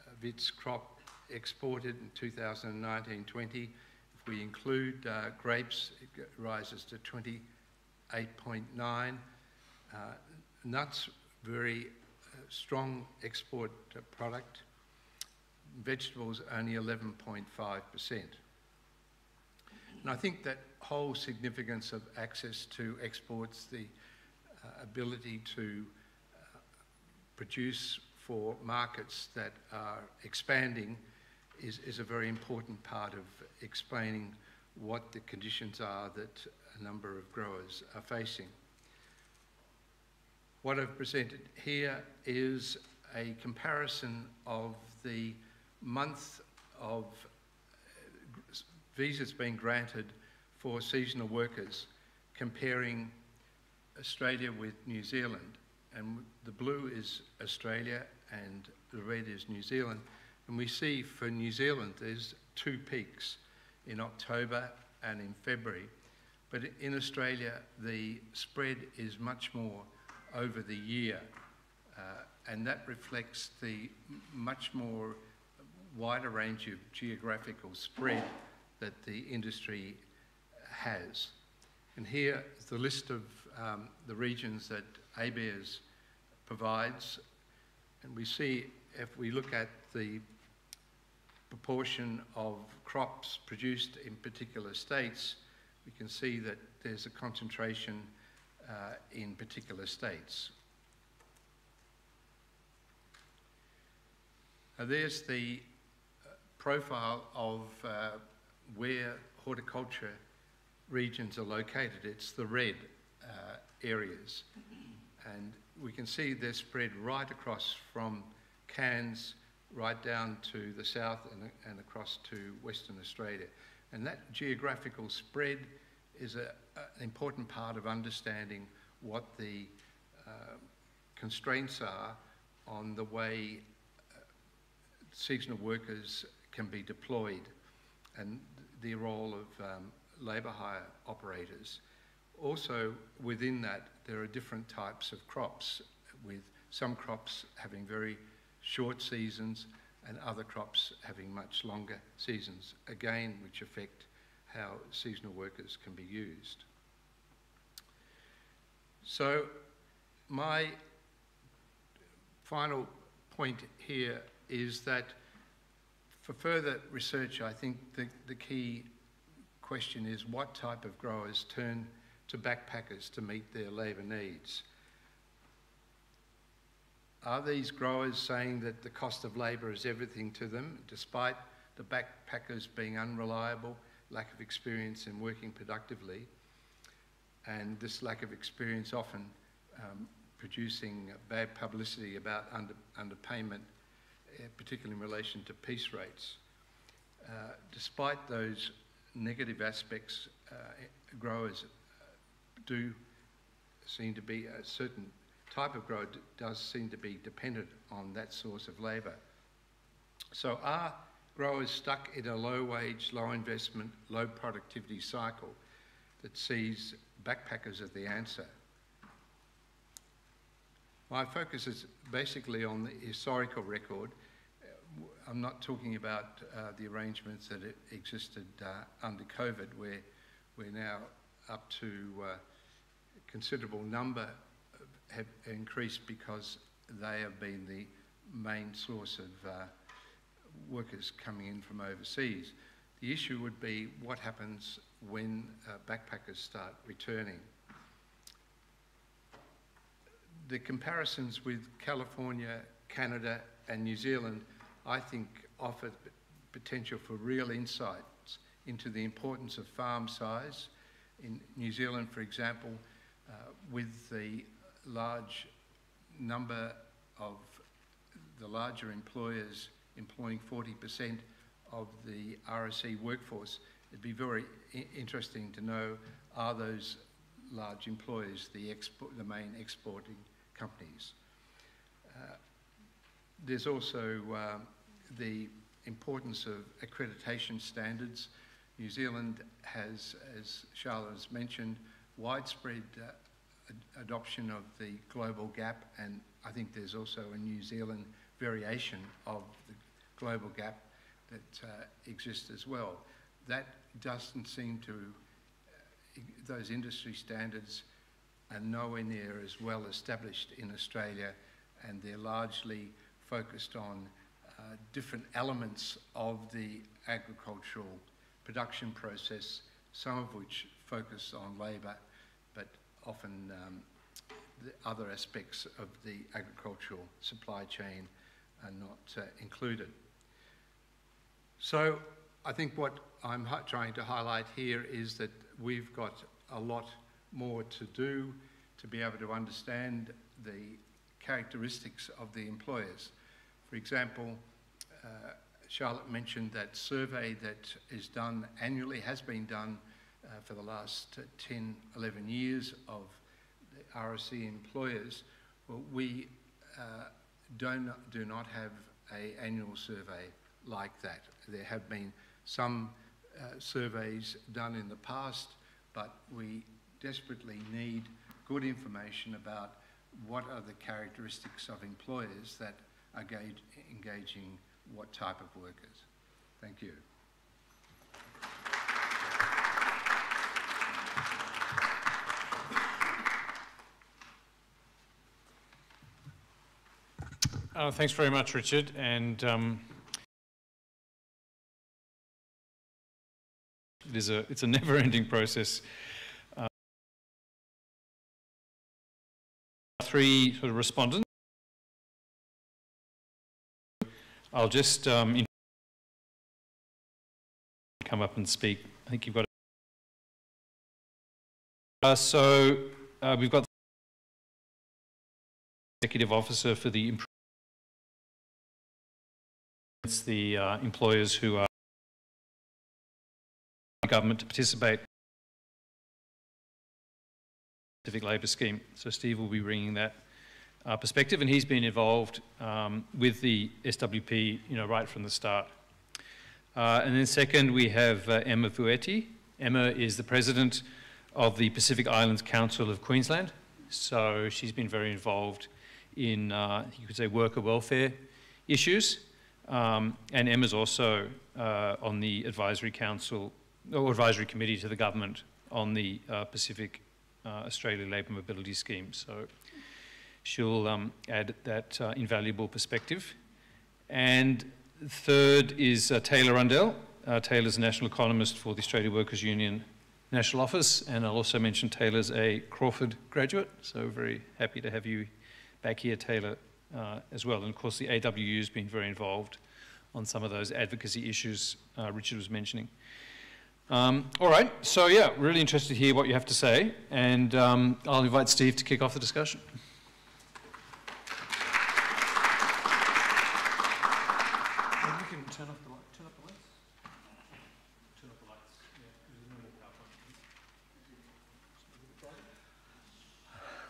of its crop exported in 2019-20. If we include uh, grapes, it rises to 28.9. Uh, nuts, very uh, strong export uh, product. Vegetables, only 11.5%. And I think that whole significance of access to exports, the uh, ability to uh, produce for markets that are expanding is, is a very important part of explaining what the conditions are that a number of growers are facing. What I've presented here is a comparison of the month of visas being granted for seasonal workers, comparing Australia with New Zealand. And the blue is Australia and the red is New Zealand. And we see for New Zealand, there's two peaks in October and in February. But in Australia, the spread is much more over the year. Uh, and that reflects the much more wider range of geographical spread that the industry has. And here is the list of um, the regions that ABARES provides. And we see if we look at the proportion of crops produced in particular states, we can see that there's a concentration uh, in particular states. Uh, there's the uh, profile of uh, where horticulture regions are located. It's the red uh, areas. And we can see they're spread right across from Cairns right down to the south and, and across to Western Australia. And that geographical spread is a, an important part of understanding what the uh, constraints are on the way uh, seasonal workers can be deployed and the role of um, labour hire operators. Also, within that, there are different types of crops, with some crops having very short seasons and other crops having much longer seasons, again, which affect how seasonal workers can be used. So, my final point here is that for further research, I think the, the key question is what type of growers turn to backpackers to meet their labour needs? Are these growers saying that the cost of labour is everything to them, despite the backpackers being unreliable, lack of experience in working productively, and this lack of experience often um, producing bad publicity about under, underpayment, particularly in relation to piece rates? Uh, despite those negative aspects, uh, growers uh, do seem to be a certain type of grower does seem to be dependent on that source of labour. So are growers stuck in a low wage, low investment, low productivity cycle that sees backpackers as the answer? My focus is basically on the historical record I'm not talking about uh, the arrangements that existed uh, under COVID, where we're now up to uh, a considerable number have increased because they have been the main source of uh, workers coming in from overseas. The issue would be what happens when uh, backpackers start returning. The comparisons with California, Canada, and New Zealand I think offer potential for real insights into the importance of farm size. In New Zealand, for example, uh, with the large number of the larger employers employing 40% of the RSE workforce, it'd be very interesting to know are those large employers the, the main exporting companies. Uh, there's also uh, the importance of accreditation standards. New Zealand has, as Charlotte has mentioned, widespread uh, ad adoption of the GlobalGAP, and I think there's also a New Zealand variation of the GlobalGAP that uh, exists as well. That doesn't seem to, uh, those industry standards are nowhere near as well established in Australia, and they're largely focused on uh, different elements of the agricultural production process, some of which focus on labour, but often um, the other aspects of the agricultural supply chain are not uh, included. So I think what I'm trying to highlight here is that we've got a lot more to do to be able to understand the characteristics of the employers. For example, uh, Charlotte mentioned that survey that is done annually, has been done uh, for the last 10, 11 years of the RSE employers. Well, we uh, don't, do not have a annual survey like that. There have been some uh, surveys done in the past, but we desperately need good information about what are the characteristics of employers that are engaging what type of workers. Thank you. Uh, thanks very much, Richard. And um, it is a it's a never-ending process. Three sort of respondents. I'll just um, come up and speak. I think you've got. Uh, so uh, we've got the executive officer for the it's the uh, employers who are government to participate Pacific Labour Scheme. So Steve will be bringing that uh, perspective, and he's been involved um, with the SWP, you know, right from the start. Uh, and then second, we have uh, Ema Vueti. Emma is the president of the Pacific Islands Council of Queensland. So she's been very involved in, uh, you could say, worker welfare issues. Um, and Ema's also uh, on the advisory council or advisory committee to the government on the uh, Pacific uh, Australia Labour Mobility Scheme. So she'll um, add that uh, invaluable perspective. And third is uh, Taylor Rundell. Uh, Taylor's a national economist for the Australia Workers Union National Office, and I'll also mention Taylor's a Crawford graduate, so very happy to have you back here, Taylor, uh, as well. And of course, the AWU has been very involved on some of those advocacy issues uh, Richard was mentioning. Um, all right, so yeah, really interested to hear what you have to say, and um, I'll invite Steve to kick off the discussion.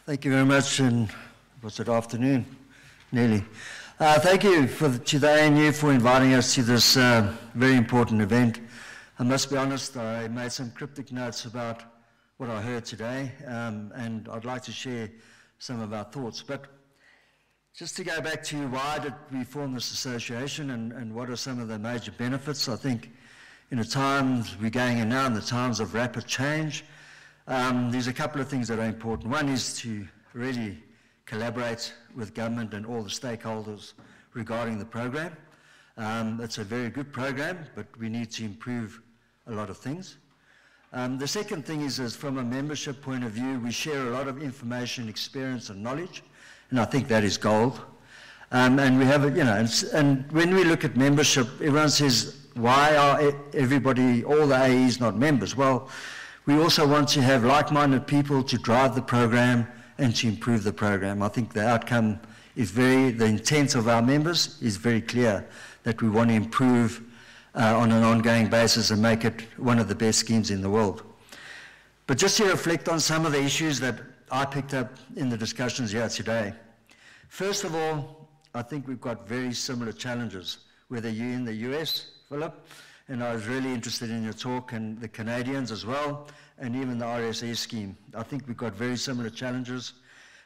Thank you very much, and was it afternoon? Nearly. Uh, thank you for the, to the ANU for inviting us to this uh, very important event. I must be honest, I made some cryptic notes about what I heard today, um, and I'd like to share some of our thoughts. But just to go back to you, why did we form this association and, and what are some of the major benefits, I think in the times we're going in now, in the times of rapid change, um, there's a couple of things that are important. One is to really collaborate with government and all the stakeholders regarding the program. Um, it's a very good program, but we need to improve a lot of things. Um, the second thing is, is from a membership point of view, we share a lot of information, experience, and knowledge, and I think that is gold. Um, and we have, you know, and, and, when we look at membership, everyone says, why are everybody, all the AEs not members? Well, we also want to have like-minded people to drive the program and to improve the program. I think the outcome is very, the intent of our members is very clear that we want to improve uh, on an ongoing basis and make it one of the best schemes in the world. But just to reflect on some of the issues that I picked up in the discussions here today. First of all, I think we've got very similar challenges, whether you're in the US, Philip, and I was really interested in your talk, and the Canadians as well, and even the RSE scheme. I think we've got very similar challenges.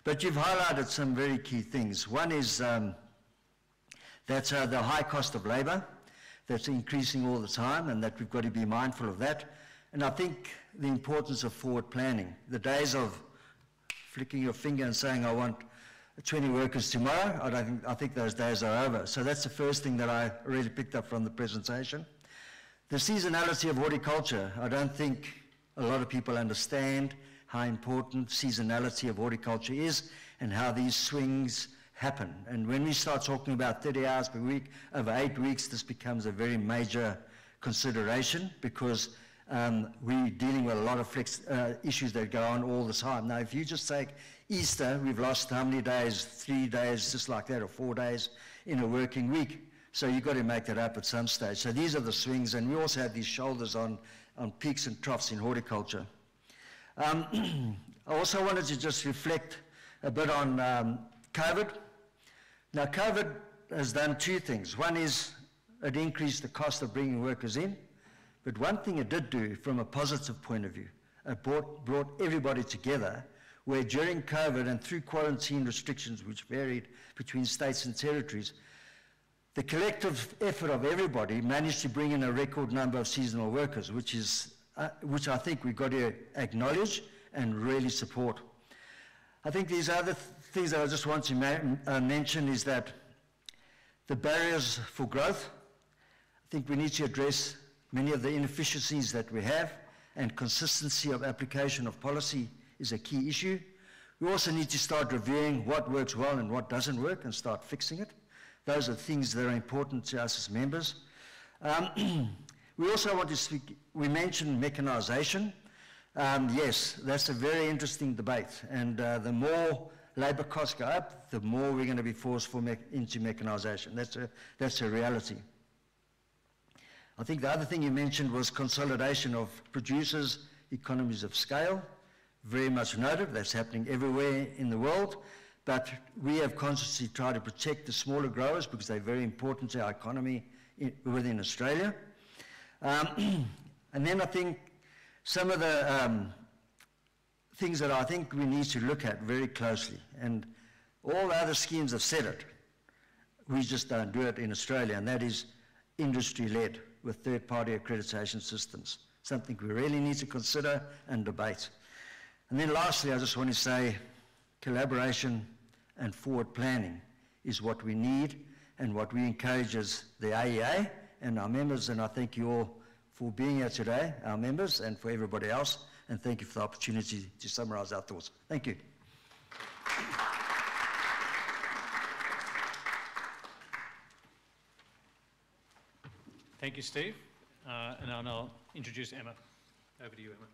But you've highlighted some very key things. One is um, that's uh, the high cost of labour that's increasing all the time and that we've got to be mindful of that. And I think the importance of forward planning. The days of flicking your finger and saying, I want 20 workers tomorrow, I, think, I think those days are over. So that's the first thing that I really picked up from the presentation. The seasonality of horticulture, I don't think a lot of people understand how important seasonality of horticulture is and how these swings happen. And when we start talking about 30 hours per week over eight weeks, this becomes a very major consideration because um, we're dealing with a lot of flex, uh, issues that go on all the time. Now, if you just take Easter, we've lost how many days? Three days, just like that, or four days in a working week. So you've got to make that up at some stage. So these are the swings, and we also have these shoulders on on peaks and troughs in horticulture. Um, I also wanted to just reflect a bit on um, COVID. Now, COVID has done two things. One is it increased the cost of bringing workers in, but one thing it did do from a positive point of view, it brought, brought everybody together where during COVID and through quarantine restrictions, which varied between states and territories, the collective effort of everybody managed to bring in a record number of seasonal workers, which, is, uh, which I think we've got to acknowledge and really support. I think these other th things that I just want to uh, mention is that the barriers for growth, I think we need to address many of the inefficiencies that we have and consistency of application of policy is a key issue. We also need to start reviewing what works well and what doesn't work and start fixing it. Those are things that are important to us as members. Um, we also want to speak, we mentioned mechanisation. Um, yes, that's a very interesting debate. And uh, the more labour costs go up, the more we're going to be forced for me into mechanisation. That's a, that's a reality. I think the other thing you mentioned was consolidation of producers, economies of scale. Very much noted, that's happening everywhere in the world. But we have consciously tried to protect the smaller growers because they're very important to our economy in, within Australia. Um, and then I think some of the um, things that I think we need to look at very closely, and all the other schemes have said it, we just don't do it in Australia, and that is industry-led with third-party accreditation systems, something we really need to consider and debate. And then lastly, I just want to say collaboration and forward planning is what we need and what we encourage as the AEA and our members, and I thank you all for being here today, our members, and for everybody else, and thank you for the opportunity to summarise our thoughts. Thank you. Thank you, Steve. Uh, and I'll now introduce Ema. Over to you, Ema.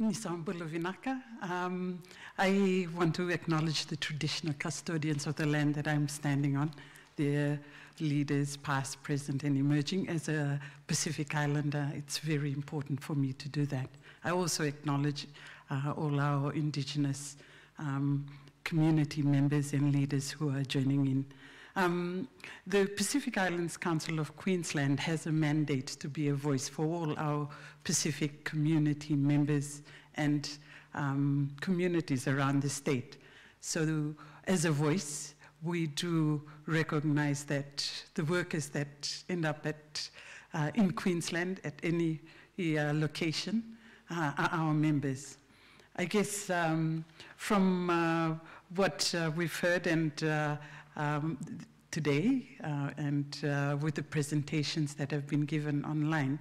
Nisambula Vinaka. Um, I want to acknowledge the traditional custodians of the land that I'm standing on, their leaders, past, present, and emerging. As a Pacific Islander, it's very important for me to do that. I also acknowledge uh, all our Indigenous um, community members and leaders who are joining in. Um, the Pacific Islands Council of Queensland has a mandate to be a voice for all our Pacific community members and um, communities around the state. So as a voice, we do recognize that the workers that end up at, uh, in Queensland at any uh, location uh, are our members. I guess um, from uh, what uh, we've heard and um, today and with the presentations that have been given online,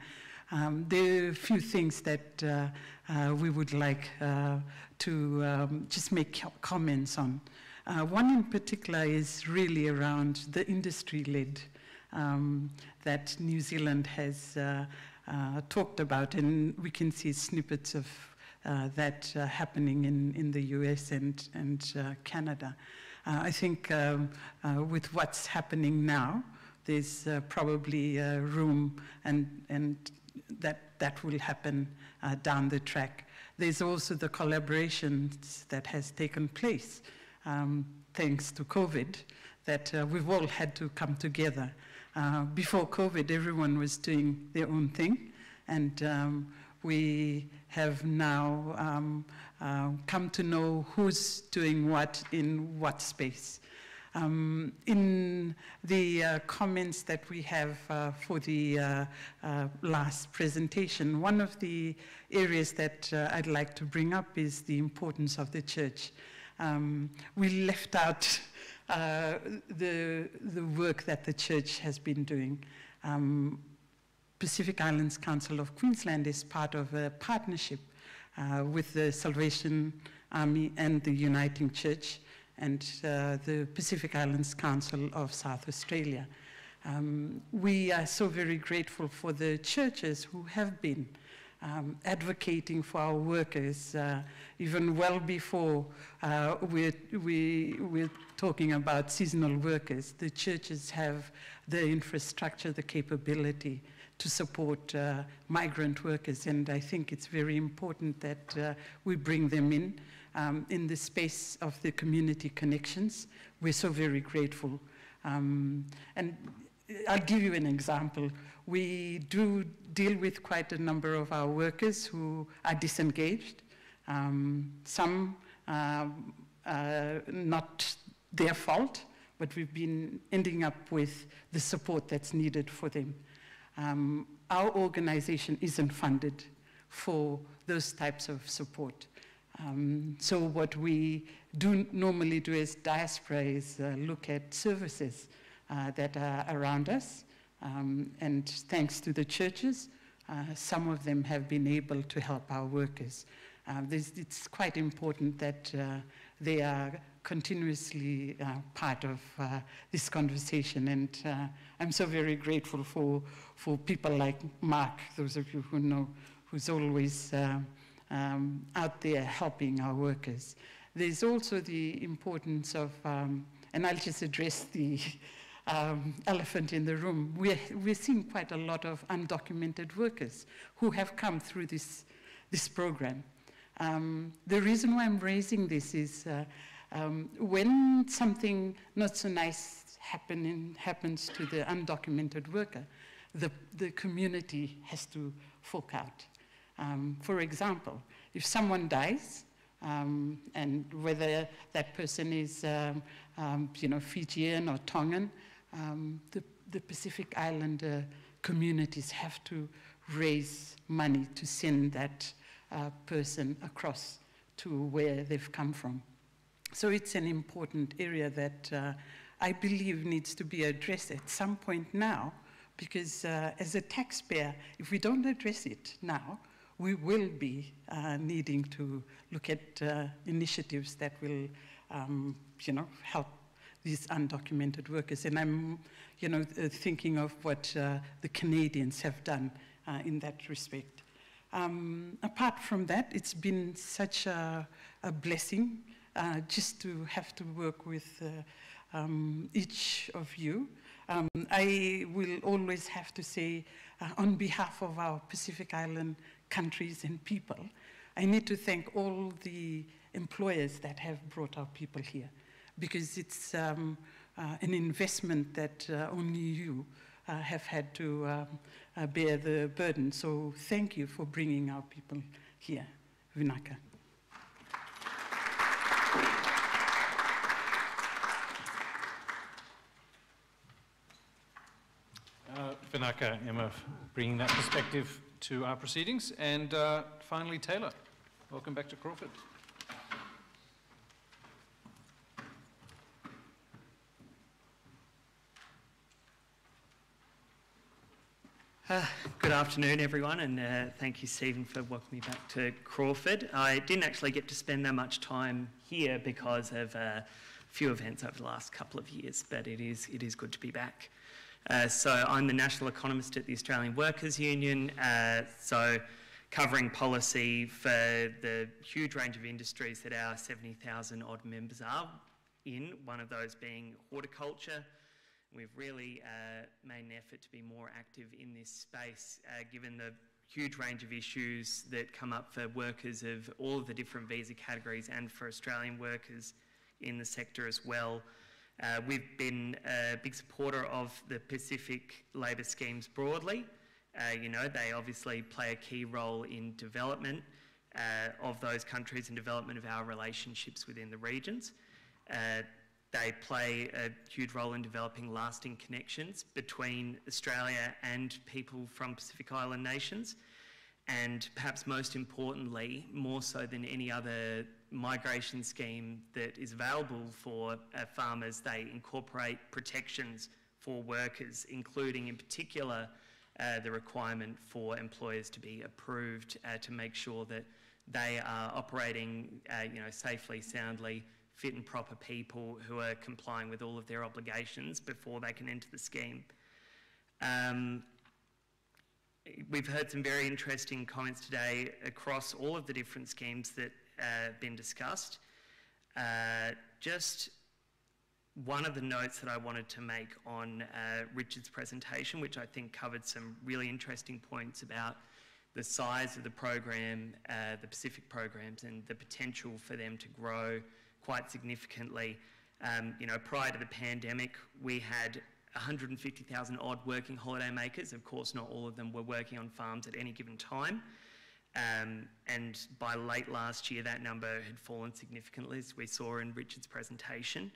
um, there are a few things that uh, uh we would like uh, to um, just make comments on. Uh, one in particular is really around the industry-led um, that New Zealand has talked about, and we can see snippets of that happening in, in the US and, and Canada. Uh, I think um, uh, with what's happening now, there's uh, probably room and, and that, that will happen down the track. There's also the collaborations that has taken place um, thanks to COVID that uh, we've all had to come together. Uh, before COVID, everyone was doing their own thing, and um, we have now um, uh, come to know who's doing what in what space. Um, in the uh, comments that we have uh, for the uh, uh last presentation, one of the areas that uh, I'd like to bring up is the importance of the church. Um, we left out uh, the, the work that the church has been doing. Um, Pacific Islands Council of Queensland is part of a partnership uh, with the Salvation Army and the Uniting Church and uh, the Pacific Islands Council of South Australia. Um, we are so very grateful for the churches who have been um, advocating for our workers, uh, even well before uh, we're, we, we're talking about seasonal workers. The churches have the infrastructure, the capability to support uh, migrant workers. And I think it's very important that uh, we bring them in um, in the space of the community connections. We're so very grateful. Um, and I'll give you an example. We do deal with quite a number of our workers who are disengaged. Um, some uh, uh, not their fault, but we've been ending up with the support that's needed for them. Um, our organization isn't funded for those types of support. Um, so what we do normally do as diaspora is uh, look at services uh, that are around us. Um, and thanks to the churches, uh, some of them have been able to help our workers. Uh, it's quite important that uh, they are continuously uh, part of this conversation. And I'm so very grateful for, for people like Mark, those of you who know, who's always um, out there helping our workers. There's also the importance of, um, and I'll just address the um, elephant in the room. We're, we're seeing quite a lot of undocumented workers who have come through this, this program. Um, the reason why I'm raising this is uh, um, when something not so nice happen happens to the undocumented worker, the, the community has to fork out. Um, for example, if someone dies, um, and whether that person is, um, um you know, Fijian or Tongan, um, the, the Pacific Islander communities have to raise money to send that uh, person across to where they've come from. So it's an important area that uh, I believe needs to be addressed at some point now, because uh, as a taxpayer, if we don't address it now, we will be uh, needing to look at uh, initiatives that will, um, you know, help these undocumented workers. And I'm, you know, uh, thinking of what uh, the Canadians have done uh, in that respect. Um, apart from that, it's been such a, a blessing uh, just to have to work with um, each of you. Um, I will always have to say, on behalf of our Pacific Island countries and people. I need to thank all the employers that have brought our people here because it's um, uh, an investment that uh, only you uh, have had to um, uh, bear the burden. So thank you for bringing our people here. Vinaka. Uh, Vinaka, Ema, bringing that perspective to our proceedings. And finally, Taylor. Welcome back to Crawford. Uh, good afternoon, everyone, and uh, thank you, Stephen, for welcoming me back to Crawford. I didn't actually get to spend that much time here because of uh, a few events over the last couple of years, but it is, it is good to be back. Uh, so I'm the National Economist at the Australian Workers Union, uh, so covering policy for the huge range of industries that our 70,000 odd members are in, one of those being horticulture. We've really uh, made an effort to be more active in this space, uh, given the huge range of issues that come up for workers of all of the different visa categories and for Australian workers in the sector as well. Uh, we've been a big supporter of the Pacific labour schemes broadly. Uh, you know, they obviously play a key role in development uh, of those countries and development of our relationships within the regions. They play a huge role in developing lasting connections between Australia and people from Pacific Island nations. And perhaps most importantly, more so than any other migration scheme that is available for uh, farmers, they incorporate protections for workers, including in particular uh, the requirement for employers to be approved uh, to make sure that they are operating uh, you know, safely, soundly, fit and proper people who are complying with all of their obligations before they can enter the scheme. Um, we've heard some very interesting comments today across all of the different schemes that uh, been discussed. Uh, just one of the notes that I wanted to make on uh, Richard's presentation, which I think covered some really interesting points about the size of the program, uh, the Pacific programs, and the potential for them to grow quite significantly. Um, you know, prior to the pandemic, we had 150,000 odd working holiday makers. Of course, not all of them were working on farms at any given time. Um, and by late last year, that number had fallen significantly, as we saw in Richard's presentation.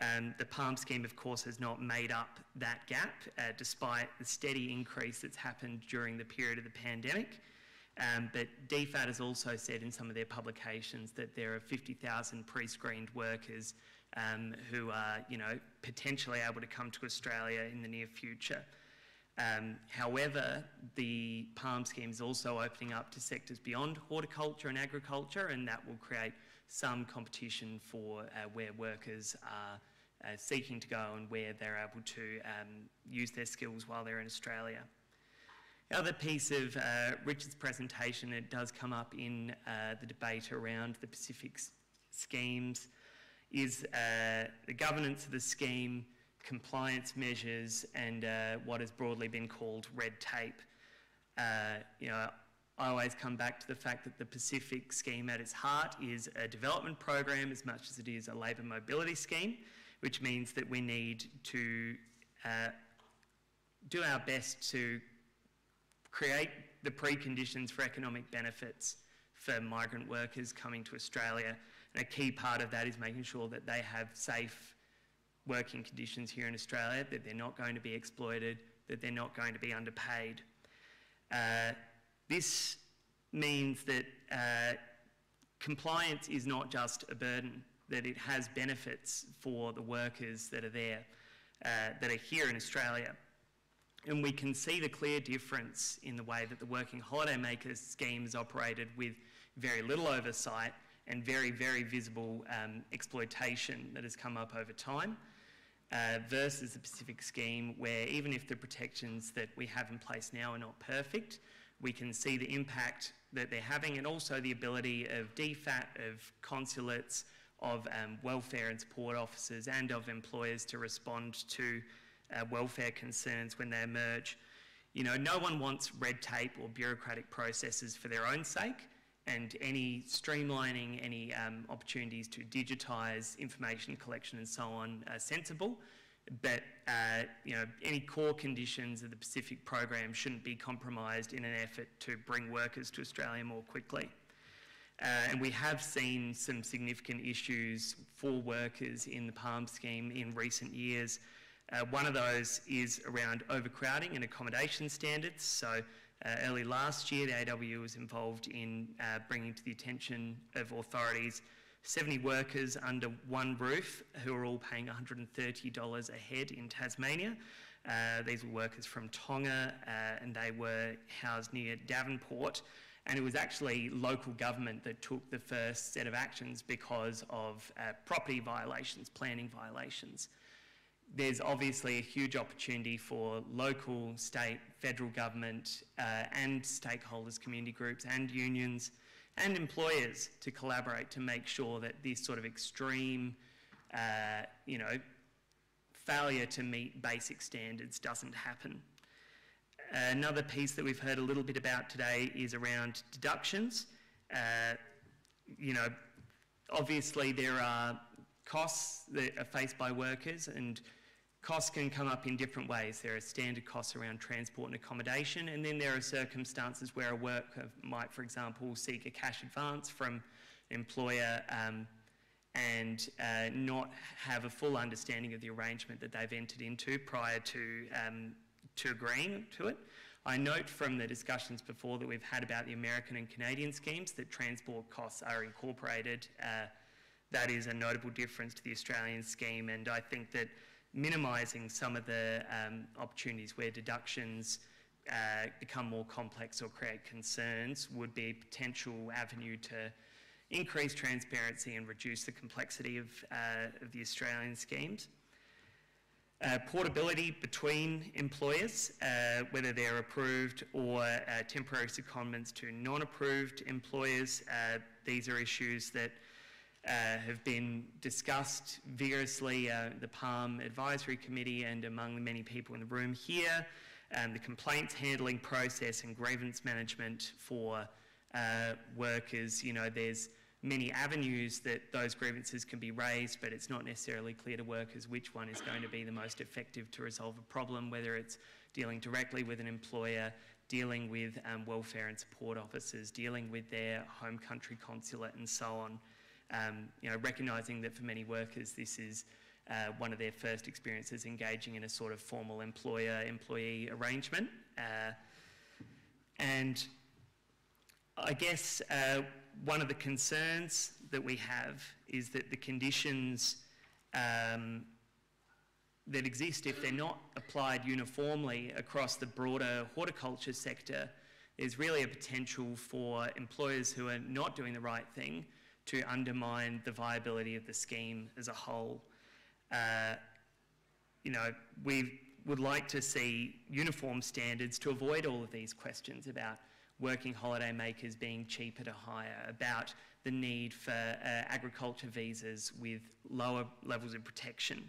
Um, the PALM scheme, of course, has not made up that gap, uh, despite the steady increase that's happened during the period of the pandemic. Um, but DFAT has also said in some of their publications that there are 50,000 pre-screened workers um, who are, you know, potentially able to come to Australia in the near future. Um, however, the PALM scheme is also opening up to sectors beyond horticulture and agriculture, and that will create some competition for uh, where workers are uh, seeking to go and where they're able to um, use their skills while they're in Australia. The other piece of uh, Richard's presentation, it does come up in uh, the debate around the Pacific schemes, is uh, the governance of the scheme, compliance measures, and uh, what has broadly been called red tape. Uh, you know, I always come back to the fact that the Pacific scheme at its heart is a development program as much as it is a labour mobility scheme, which means that we need to uh, do our best to create the preconditions for economic benefits for migrant workers coming to Australia. And a key part of that is making sure that they have safe working conditions here in Australia, that they're not going to be exploited, that they're not going to be underpaid. Uh, this means that uh, compliance is not just a burden, that it has benefits for the workers that are there, uh, that are here in Australia. And we can see the clear difference in the way that the Working Holiday Makers scheme is operated with very little oversight and very, very visible um, exploitation that has come up over time. Uh, versus the Pacific scheme, where even if the protections that we have in place now are not perfect, we can see the impact that they're having and also the ability of DFAT, of consulates, of um, welfare and support officers, and of employers to respond to uh, welfare concerns when they emerge. You know, no one wants red tape or bureaucratic processes for their own sake, and any streamlining, any um, opportunities to digitise information collection and so on are sensible. But uh, you know, any core conditions of the Pacific program shouldn't be compromised in an effort to bring workers to Australia more quickly. Uh, and we have seen some significant issues for workers in the PALM scheme in recent years. Uh, one of those is around overcrowding and accommodation standards. So uh, early last year, the AW was involved in uh, bringing to the attention of authorities 70 workers under one roof who are all paying $130 a head in Tasmania. Uh, these were workers from Tonga uh, and they were housed near Devonport. And it was actually local government that took the first set of actions because of uh, property violations, planning violations there's obviously a huge opportunity for local, state, federal government uh, and stakeholders, community groups and unions and employers to collaborate to make sure that this sort of extreme, uh, you know, failure to meet basic standards doesn't happen. Another piece that we've heard a little bit about today is around deductions. Uh, you know, obviously there are costs that are faced by workers and Costs can come up in different ways. There are standard costs around transport and accommodation, and then there are circumstances where a worker might, for example, seek a cash advance from an employer um, and uh, not have a full understanding of the arrangement that they've entered into prior to, um, to agreeing to it. I note from the discussions before that we've had about the American and Canadian schemes that transport costs are incorporated. Uh, that is a notable difference to the Australian scheme, and I think that minimising some of the um, opportunities where deductions uh, become more complex or create concerns would be a potential avenue to increase transparency and reduce the complexity of, uh, of the Australian schemes. Uh, portability between employers, uh, whether they're approved or uh, temporary secondments to non-approved employers. Uh, these are issues that have been discussed vigorously, uh, the PALM Advisory Committee and among the many people in the room here, um, the complaints handling process and grievance management for uh, workers. You know, there's many avenues that those grievances can be raised, but it's not necessarily clear to workers which one is going to be the most effective to resolve a problem, whether it's dealing directly with an employer, dealing with um, welfare and support officers, dealing with their home country consulate and so on um, you know, recognising that for many workers this is uh, one of their first experiences engaging in a sort of formal employer-employee arrangement. Uh, and I guess uh, one of the concerns that we have is that the conditions um, that exist, if they're not applied uniformly across the broader horticulture sector, there's really a potential for employers who are not doing the right thing to undermine the viability of the scheme as a whole. Uh, you know, we would like to see uniform standards to avoid all of these questions about working holiday makers being cheaper to hire, about the need for uh, agriculture visas with lower levels of protection.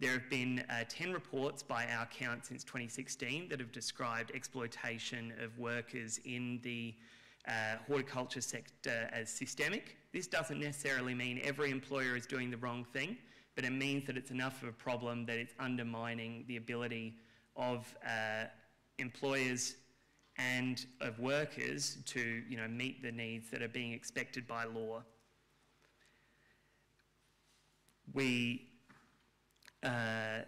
There have been uh, 10 reports by our count since 2016 that have described exploitation of workers in the uh, horticulture sector as systemic. This doesn't necessarily mean every employer is doing the wrong thing, but it means that it's enough of a problem that it's undermining the ability of uh, employers and of workers to you know, meet the needs that are being expected by law. We, uh,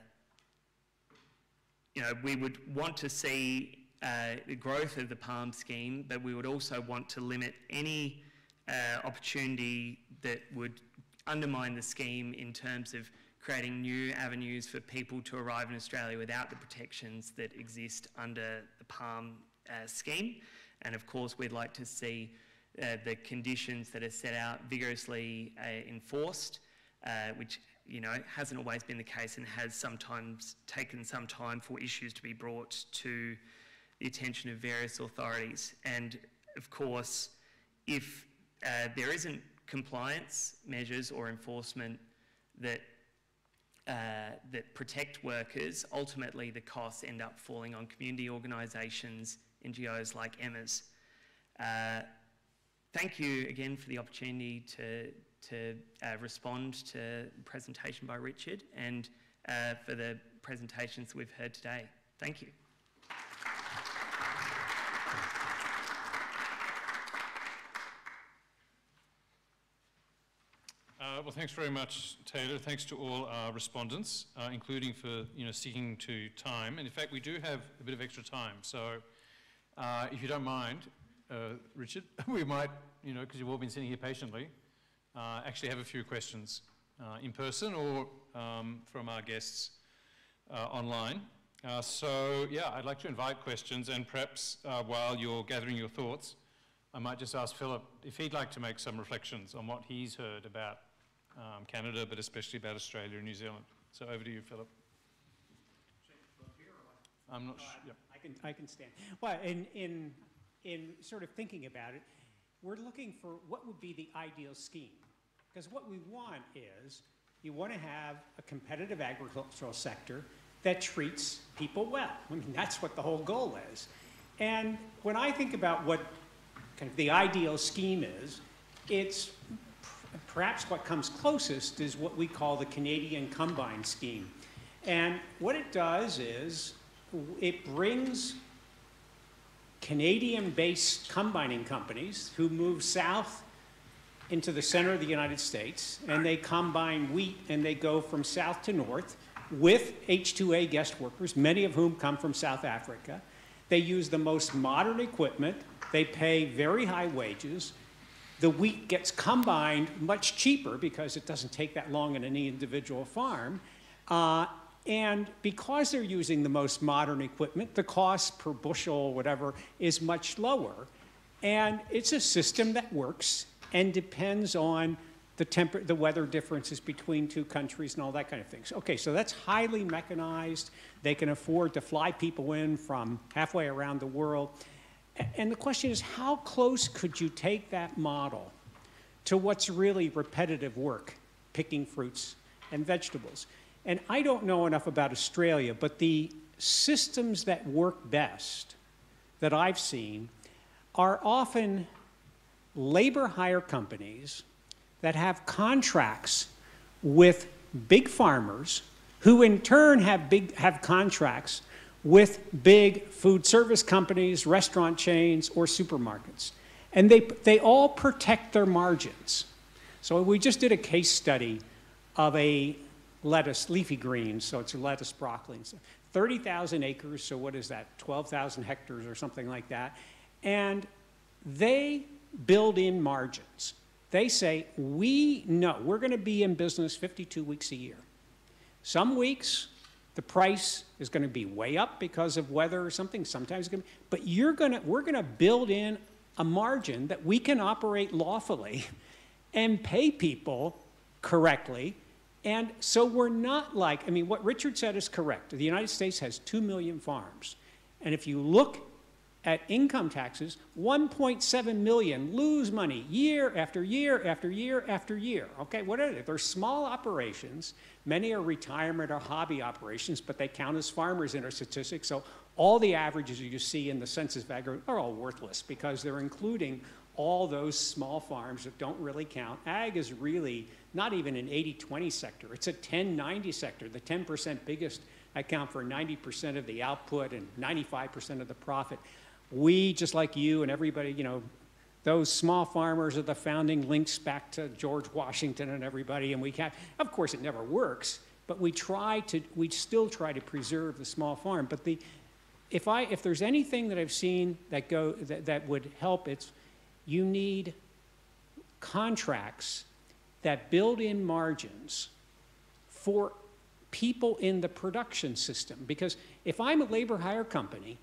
you know, we would want to see uh, the growth of the PALM scheme, but we would also want to limit any uh, opportunity that would undermine the scheme in terms of creating new avenues for people to arrive in Australia without the protections that exist under the PALM uh, scheme. And of course, we'd like to see uh, the conditions that are set out vigorously uh, enforced, uh, which you know hasn't always been the case and has sometimes taken some time for issues to be brought to the attention of various authorities. And of course, if uh, there isn't compliance measures or enforcement that uh, that protect workers, ultimately the costs end up falling on community organisations, NGOs like Ema's. Uh, thank you again for the opportunity to, to uh, respond to the presentation by Richard and uh, for the presentations we've heard today. Thank you. Well, thanks very much, Taylor. Thanks to all our respondents, uh, including for you know sticking to time. And in fact, we do have a bit of extra time. So, uh, if you don't mind, uh, Richard, we might, you know, because you've all been sitting here patiently, uh, actually have a few questions uh, in person or um, from our guests uh, online. so, yeah, I'd like to invite questions, and perhaps while you're gathering your thoughts, I might just ask Philip if he'd like to make some reflections on what he's heard about um, Canada, but especially about Australia and New Zealand. So over to you, Philip. I'm not sure. I can, I can stand. Well, in, in, in sort of thinking about it, we're looking for what would be the ideal scheme. Because what we want is you want to have a competitive agricultural sector that treats people well. I mean, that's what the whole goal is. And when I think about what kind of the ideal scheme is, it's perhaps what comes closest is what we call the Canadian Combine Scheme. And what it does is it brings Canadian-based combining companies who move south into the center of the United States, and they combine wheat and they go from south to north with H2A guest workers, many of whom come from South Africa. They use the most modern equipment, they pay very high wages, the wheat gets combined much cheaper because it doesn't take that long in any individual farm. Uh, and because they're using the most modern equipment, the cost per bushel, whatever, is much lower. And it's a system that works and depends on the, temper- the weather differences between two countries and all that kind of things. Okay, so that's highly mechanized. They can afford to fly people in from halfway around the world. And the question is, how close could you take that model to what's really repetitive work, picking fruits and vegetables? And I don't know enough about Australia, but the systems that work best that I've seen are often labor hire companies that have contracts with big farmers who in turn have big have contracts with big food service companies, restaurant chains, or supermarkets. And they, they all protect their margins. So we just did a case study of a lettuce, leafy greens, so it's lettuce, broccoli, and stuff. 30,000 acres, so what is that, 12,000 hectares or something like that. And they build in margins. They say, we know we're going to be in business 52 weeks a year. Some weeks, the price is going to be way up because of weather or something. Sometimes, to, but you're going to, we're going to build in a margin that we can operate lawfully and pay people correctly. And so we're not like, I mean, what Richard said is correct. The United States has 2 million farms. And if you look at income taxes, 1.7 million lose money year after year after year after year. Okay, what are they? They're small operations. Many are retirement or hobby operations, but they count as farmers in our statistics. So all the averages you see in the census value are all worthless because they're including all those small farms that don't really count. Ag is really not even an 80-20 sector. It's a 10-90 sector. The 10% biggest account for 90% of the output and 95% of the profit we, just like you and everybody, you know, those small farmers are the founding links back to George Washington and everybody, and we can't, of course, it never works, but we try to, we still try to preserve the small farm. But the, if I, if there's anything that I've seen that go, that, that would help, it's you need contracts that build in margins for people in the production system. Because if I'm a labor hire company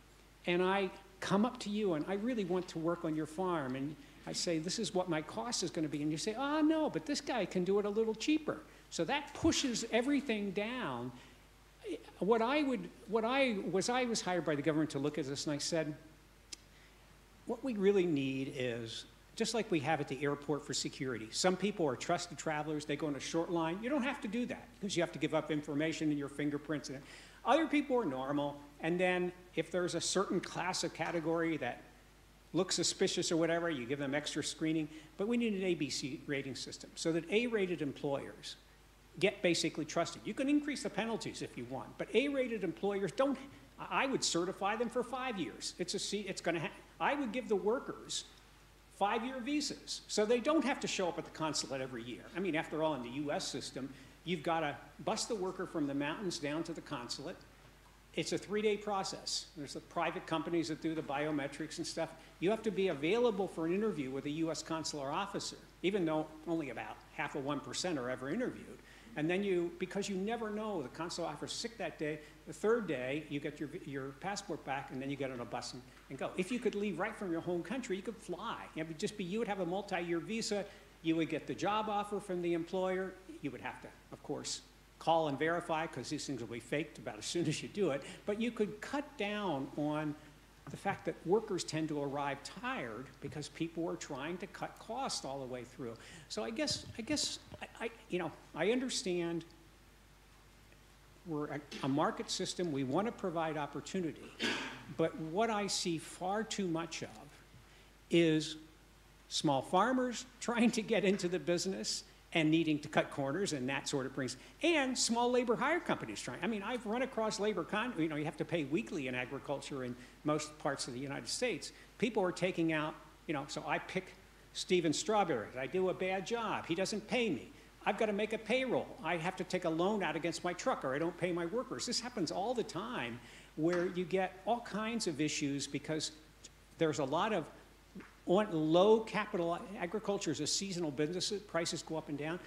and I come up to you and I really want to work on your farm. And I say, this is what my cost is going to be. And you say, oh, no, but this guy can do it a little cheaper. So that pushes everything down. What I would, what I was, I was hired by the government to look at this and I said, what we really need is just like we have at the airport for security. Some people are trusted travelers, they go on a short line. You don't have to do that because you have to give up information and your fingerprints. And other people are normal, and then if there's a certain class of category that looks suspicious or whatever, you give them extra screening. But we need an ABC rating system so that A-rated employers get basically trusted. You can increase the penalties if you want, but A-rated employers don't, I would certify them for five years. It's a, it's gonna, I would give the workers five-year visas so they don't have to show up at the consulate every year. I mean, after all, in the US system, you've got to bus the worker from the mountains down to the consulate, it's a three-day process. There's the private companies that do the biometrics and stuff. You have to be available for an interview with a U.S. consular officer, even though only about half of 1% are ever interviewed. And then you, because you never know, the consular officer's sick that day, the third day, you get your, your passport back, and then you get on a bus and, and go. If you could leave right from your home country, you could fly. It would just be, you would have a multi-year visa, you would get the job offer from the employer, you would have to, of course, call and verify because these things will be faked about as soon as you do it. But you could cut down on the fact that workers tend to arrive tired because people are trying to cut costs all the way through. So I guess, I guess, I, I you know, I understand we're a, a market system, we want to provide opportunity, but what I see far too much of is small farmers trying to get into the business and needing to cut corners and that sort of brings, and small labor hire companies trying. I mean, I've run across labor con, you know, you have to pay weekly in agriculture in most parts of the United States. People are taking out, you know, so I pick Steven Strawberry. I do a bad job. He doesn't pay me. I've got to make a payroll. I have to take a loan out against my truck or I don't pay my workers. This happens all the time where you get all kinds of issues because there's a lot of on low capital, agriculture is a seasonal business, uh, prices go up and down.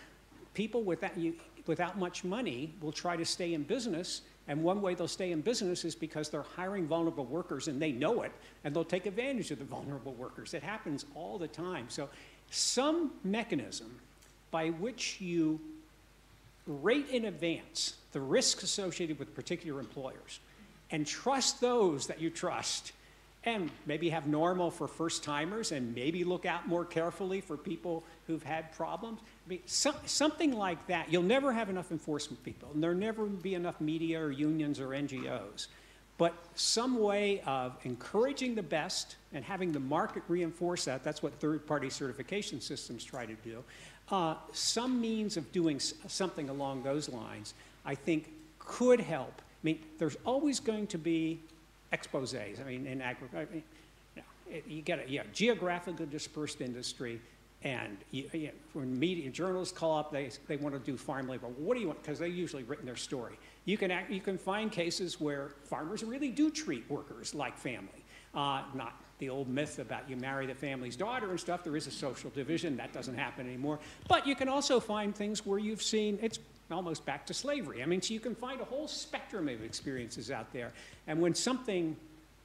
People without, you, without much money will try to stay in business, and one way they'll stay in business is because they're hiring vulnerable workers and they know it, and they'll take advantage of the vulnerable workers. It happens all the time. So some mechanism by which you rate in advance the risks associated with particular employers and trust those that you trust and maybe have normal for first timers and maybe look out more carefully for people who've had problems. I mean, so, something like that. You'll never have enough enforcement people, and there'll never be enough media or unions or NGOs. But some way of encouraging the best and having the market reinforce that, that's what third party certification systems try to do. Uh, some means of doing something along those lines, I think, could help. I mean, there's always going to be exposés. I mean, in agriculture, I mean, you, know, it, you get a yeah, geographically dispersed industry. And you, you know, when media journalists call up, they, they want to do farm labor. Well, what do you want? Because they've usually written their story. You can, act, you can find cases where farmers really do treat workers like family. Uh, not the old myth about you marry the family's daughter and stuff. There is a social division. That doesn't happen anymore. But you can also find things where you've seen it's almost back to slavery. I mean, so you can find a whole spectrum of experiences out there. And when something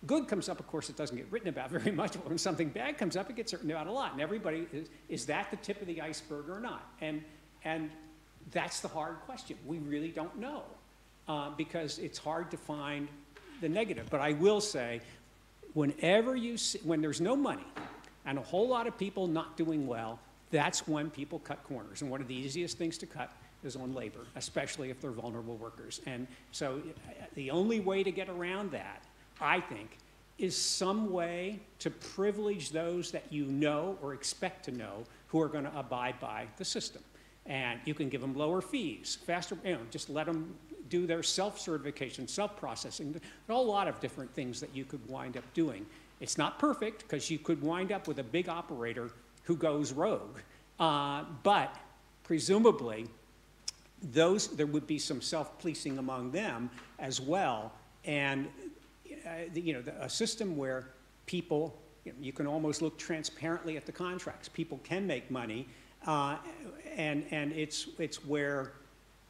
good comes up, of course, it doesn't get written about very much. But when something bad comes up, it gets written about a lot. And everybody is, is that the tip of the iceberg or not? And, and that's the hard question. We really don't know uh, because it's hard to find the negative. But I will say, whenever you see, when there's no money and a whole lot of people not doing well, that's when people cut corners. And one of the easiest things to cut is on labor, especially if they're vulnerable workers. And so the only way to get around that, I think, is some way to privilege those that you know or expect to know who are going to abide by the system. And you can give them lower fees, faster, you know, just let them do their self-certification, self-processing, a lot of different things that you could wind up doing. It's not perfect because you could wind up with a big operator who goes rogue, uh, but presumably those there would be some self-policing among them as well, and uh, you know the, a system where people you, know, you, can almost look transparently at the contracts. People can make money, uh, and and it's it's where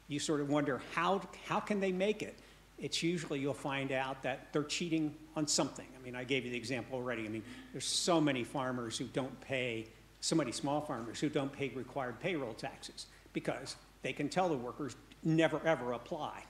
you sort of wonder how, how can they make it? It's usually you'll find out that they're cheating on something. I mean, I gave you the example already. I mean, there's so many farmers who don't pay, so many small farmers who don't pay required payroll taxes because they can tell the workers never ever apply.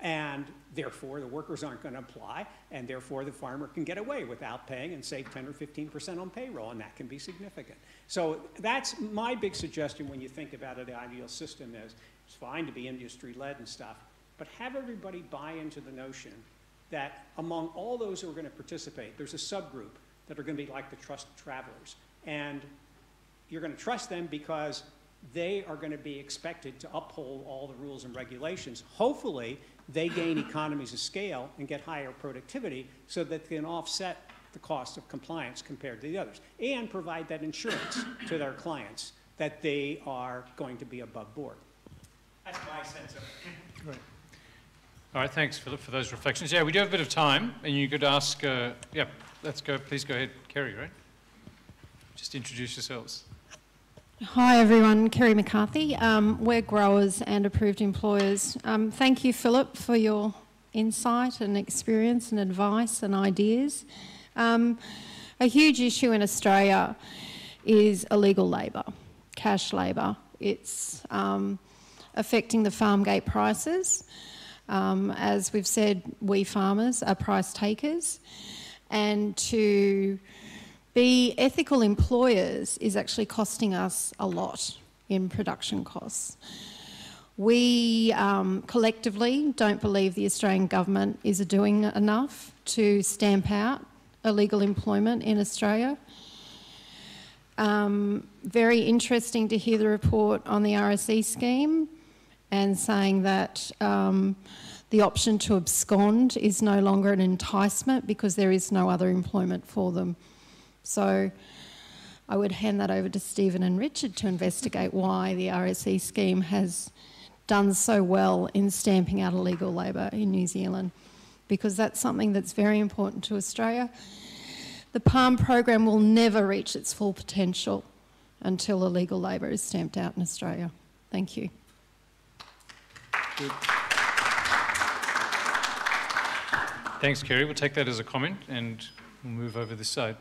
And therefore, the workers aren't going to apply, and therefore the farmer can get away without paying and save 10 or 15% on payroll, and that can be significant. So that's my big suggestion when you think about it, the ideal system is it's fine to be industry-led and stuff, but have everybody buy into the notion that among all those who are going to participate, there's a subgroup that are going to be like the trusted travelers. And you're going to trust them because they are going to be expected to uphold all the rules and regulations. Hopefully, they gain economies of scale and get higher productivity so that they can offset the cost of compliance compared to the others and provide that insurance to their clients that they are going to be above board. That's my sense of it. Great. All right, thanks, Philip, for those reflections. Yeah, we do have a bit of time, and you could ask, uh, yeah, let's go, please go ahead, Kerry, right? Just introduce yourselves. Hi everyone, Kerry McCarthy. Um, we're growers and approved employers. Um, thank you, Philip, for your insight and experience and advice and ideas. Um, a huge issue in Australia is illegal labour, cash labour. It's um, affecting the farm gate prices. Um, as we've said, we farmers are price takers, and to be ethical employers is actually costing us a lot in production costs. We um, collectively don't believe the Australian government is doing enough to stamp out illegal employment in Australia. Um, very interesting to hear the report on the RSE scheme and saying that um, the option to abscond is no longer an enticement because there is no other employment for them. So I would hand that over to Stephen and Richard to investigate why the RSE scheme has done so well in stamping out illegal labour in New Zealand because that's something that's very important to Australia. The PALM program will never reach its full potential until illegal labour is stamped out in Australia. Thank you. Good. Thanks, Kerry. We'll take that as a comment and we'll move over this side.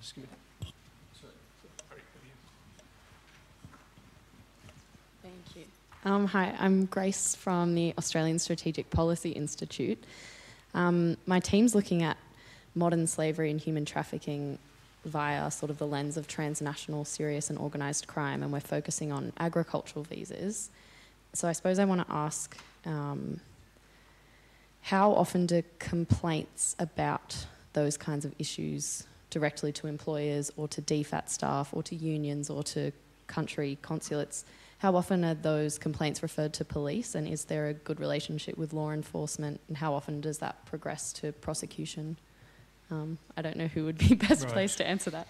I'll just give it. Thank you. Um, hi, I'm Grace from the Australian Strategic Policy Institute. Um, my team's looking at modern slavery and human trafficking via sort of the lens of transnational, serious, and organised crime, and we're focusing on agricultural visas. So I suppose I want to ask um, how often do complaints about those kinds of issues directly to employers or to DFAT staff or to unions or to country consulates, how often are those complaints referred to police and is there a good relationship with law enforcement and how often does that progress to prosecution? Um, I don't know who would be best right. placed to answer that.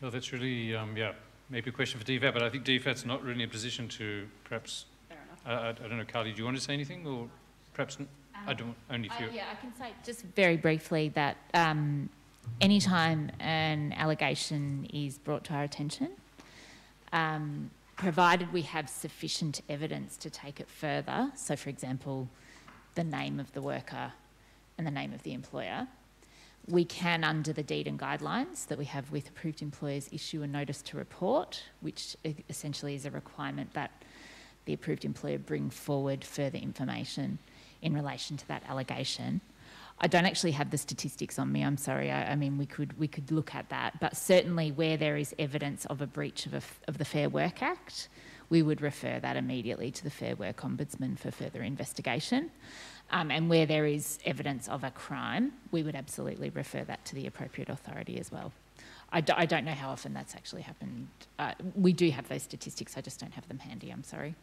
Well, that's really, um, yeah, maybe a question for DFAT, but I think DFAT's not really in a position to perhaps, Fair enough. I, I, I don't know, Carly, do you want to say anything, or perhaps, n- I don't, only Uh, few. yeah, I can say just very briefly that um, anytime an allegation is brought to our attention, um, provided we have sufficient evidence to take it further, so for example, the name of the worker and the name of the employer, we can, under the deed and guidelines that we have with approved employers, issue a notice to report, which essentially is a requirement that the approved employer bring forward further information in relation to that allegation. I don't actually have the statistics on me. I'm sorry. I, I mean, we could we could look at that, but certainly where there is evidence of a breach of, a of the Fair Work Act, we would refer that immediately to the Fair Work Ombudsman for further investigation. Um, and where there is evidence of a crime, we would absolutely refer that to the appropriate authority as well. I, do, I don't know how often that's actually happened. Uh, we do have those statistics. I just don't have them handy. I'm sorry.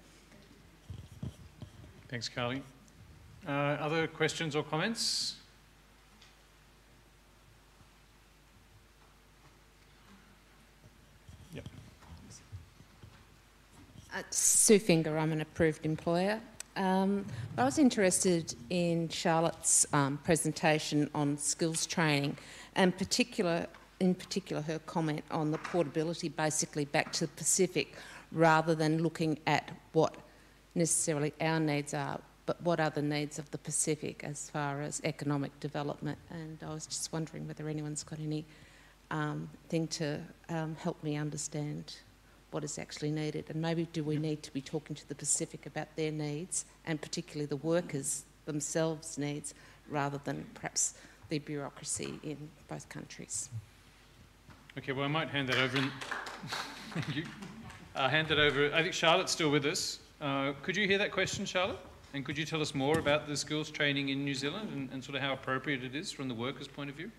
Thanks, Carly. Uh, other questions or comments? Yep. Sue Finger, I'm an approved employer. Um, I was interested in Charlotte's um, presentation on skills training, and particular, in particular her comment on the portability, basically back to the Pacific, rather than looking at what necessarily our needs are, but what are the needs of the Pacific as far as economic development. And I was just wondering whether anyone's got any um, thing to um, help me understand what is actually needed, and maybe do we need to be talking to the Pacific about their needs, and particularly the workers themselves' needs, rather than perhaps the bureaucracy in both countries. Okay, well, I might hand that over. Thank you. I'll hand it over. I think Charlotte's still with us. Uh, could you hear that question, Charlotte? And could you tell us more about the skills training in New Zealand and, and sort of how appropriate it is from the workers' point of view?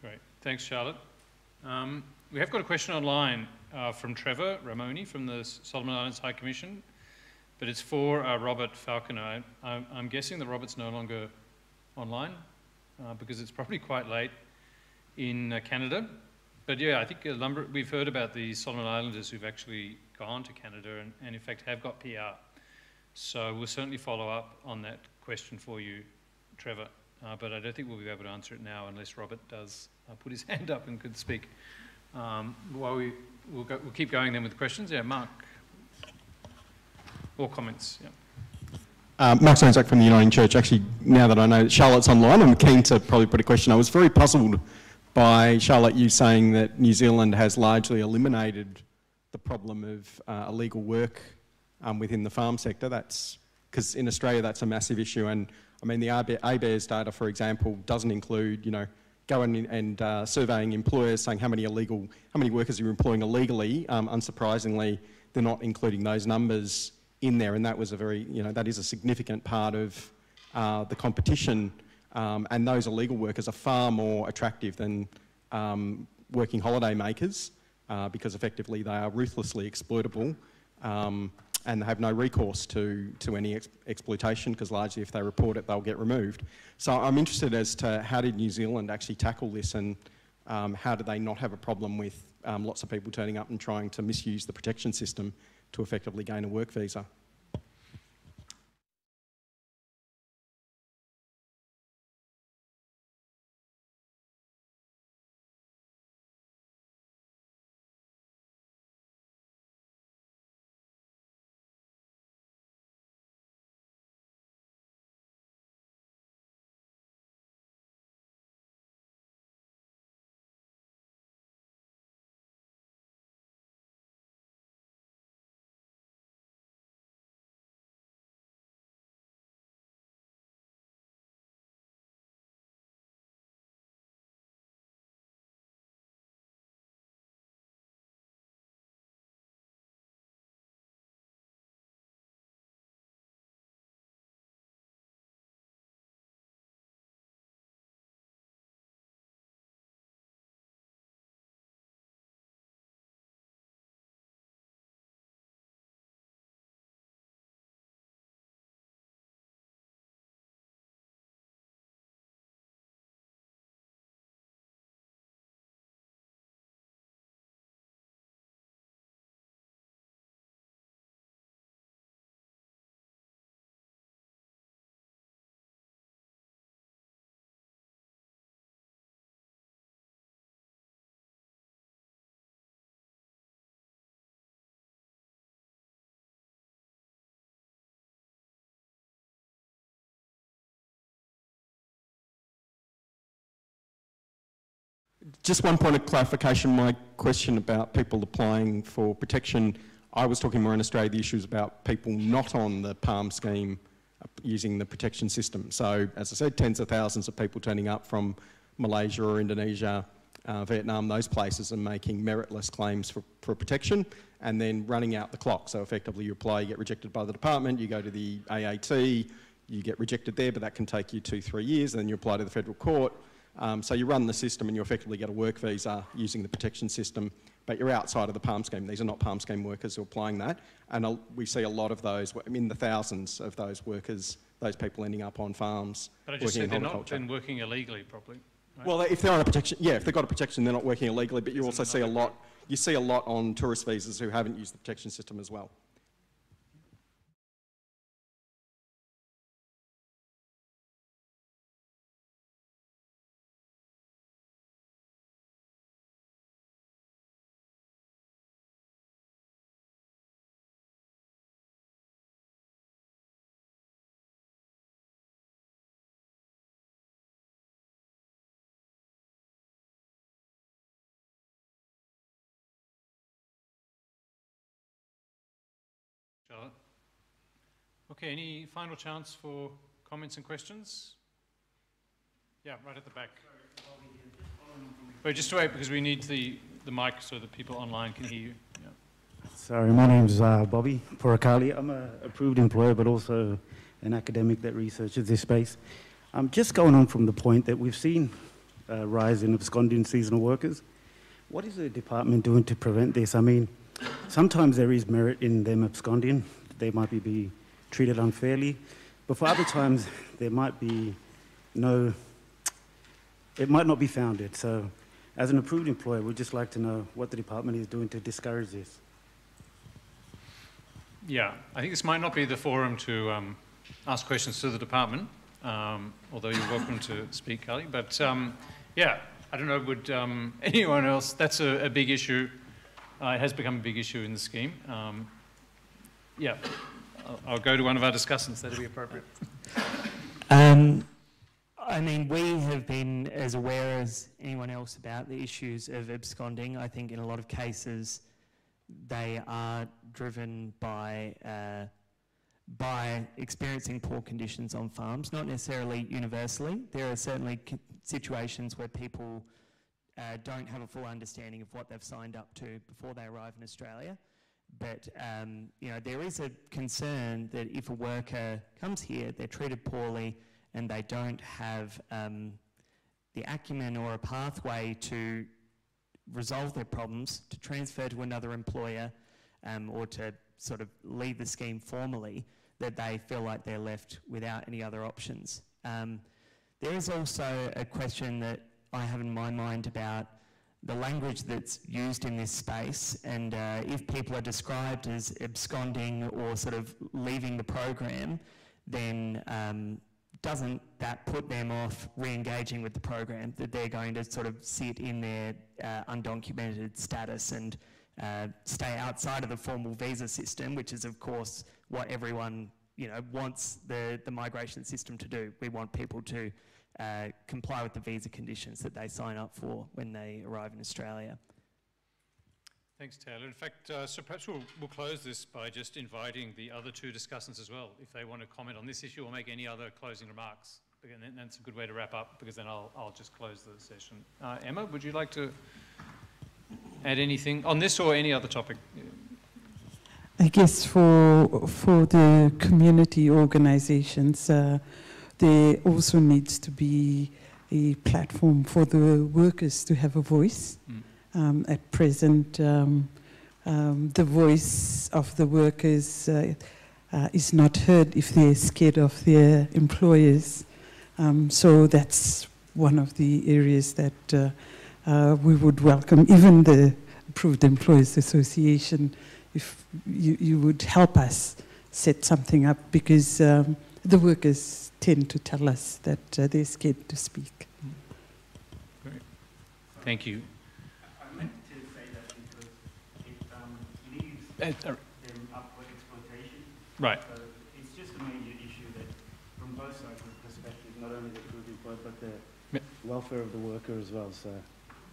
Great. Thanks, Charlotte. Um, we have got a question online uh, from Trevor Ramoni from the Solomon Islands High Commission. but it's for uh, Robert Falconer. I, I'm, I'm guessing that Robert's no longer online uh, because it's probably quite late in uh, Canada. But yeah, I think a number, we've heard about the Solomon Islanders who've actually gone to Canada and, and in fact have got PR. So we'll certainly follow up on that question for you, Trevor. Uh, but I don't think we'll be able to answer it now unless Robert does uh, put his hand up and could speak. Um, while we, we'll, go, we'll keep going then with questions. Yeah, Mark. Or comments, yeah. Uh, Mark Zirnsak from the Uniting Church. Actually, now that I know Charlotte's online, I'm keen to probably put a question. I was very puzzled by Charlotte, you saying that New Zealand has largely eliminated the problem of uh, illegal work um, within the farm sector. That's because in Australia that's a massive issue, and I mean the ABARES data, for example, doesn't include you know going and uh, surveying employers saying how many illegal, how many workers you're employing illegally. Um, unsurprisingly, they're not including those numbers in there, and that was a very you know that is a significant part of uh, the competition. Um, and those illegal workers are far more attractive than um, working holiday makers uh, because effectively they are ruthlessly exploitable um, and they have no recourse to, to any ex exploitation because largely if they report it they'll get removed. So I'm interested as to how did New Zealand actually tackle this and um, how do they not have a problem with um, lots of people turning up and trying to misuse the protection system to effectively gain a work visa? Just one point of clarification. My question about people applying for protection, I was talking more in Australia, the issues about people not on the PALM scheme using the protection system. So, as I said, tens of thousands of people turning up from Malaysia or Indonesia, uh, Vietnam, those places, and making meritless claims for, for protection and then running out the clock. So, effectively, you apply, you get rejected by the department, you go to the AAT, you get rejected there, but that can take you two, three years, and then you apply to the federal court um, so you run the system and you effectively get a work visa using the protection system, but you're outside of the PALM scheme. These are not PALM scheme workers who are applying that. And we see a lot of those, I mean, the thousands of those workers, those people ending up on farms. But I just said they're not been working illegally properly. Right? Well, if they're on a protection, yeah, if they've got a protection, they're not working illegally, but you also see a lot, you see a lot on tourist visas who haven't used the protection system as well. Okay, any final chance for comments and questions? Yeah, right at the back. Wait, just wait because we need the, the mic so that people online can hear you. Sorry, my name's uh, Bobby Poracali. I'm an approved employer, but also an academic that researches this space. Um, just going on from the point that we've seen a rise in absconding seasonal workers. What is the department doing to prevent this? I mean, sometimes there is merit in them absconding. they might be, be treated unfairly. But for other times, there might be no, it might not be founded. So as an approved employer, we'd just like to know what the department is doing to discourage this. Yeah, I think this might not be the forum to um, ask questions to the department, um, although you're welcome to speak, Carly. But um, yeah, I don't know, would um, anyone else, that's a, a big issue. Uh, it has become a big issue in the scheme. Um, yeah, I'll, I'll, go to one of our discussants, that'll be appropriate. Um, I mean, we have been as aware as anyone else about the issues of absconding. I think in a lot of cases, they are driven by uh, by experiencing poor conditions on farms, not necessarily universally. There are certainly situations where people uh, don't have a full understanding of what they've signed up to before they arrive in Australia. But um, you know, there is a concern that if a worker comes here, they're treated poorly, and they don't have um, the acumen or a pathway to resolve their problems, to transfer to another employer, um, or to sort of leave the scheme formally, that they feel like they're left without any other options. Um, there is also a question that I have in my mind about the language that's used in this space and uh, if people are described as absconding or sort of leaving the program, then um, doesn't that put them off re-engaging with the program, that they're going to sort of sit in their uh, undocumented status and uh, stay outside of the formal visa system, which is of course what everyone you know wants the, the migration system to do. We want people to uh, comply with the visa conditions that they sign up for when they arrive in Australia. Thanks, Taylor. In fact, uh, so perhaps we'll, we'll, close this by just inviting the other two discussants as well, if they want to comment on this issue or make any other closing remarks. And that's a good way to wrap up, because then I'll, I'll just close the session. Uh, Ema, would you like to add anything on this or any other topic? I guess for, for the community organizations, uh, there also needs to be a platform for the workers to have a voice. Mm. Um, at present, um, um, the voice of the workers uh, uh, is not heard if they're scared of their employers. Um, so that's one of the areas that uh, uh, we would welcome, even the Approved Employers Association, if you, you would help us set something up because um, the workers tend to tell us that uh, they're scared to speak. Great. Thank you. uh, them up for exploitation. Right. So it's just a major issue that, from both sides of the perspective, not only the food employee, but the welfare of the worker as well. So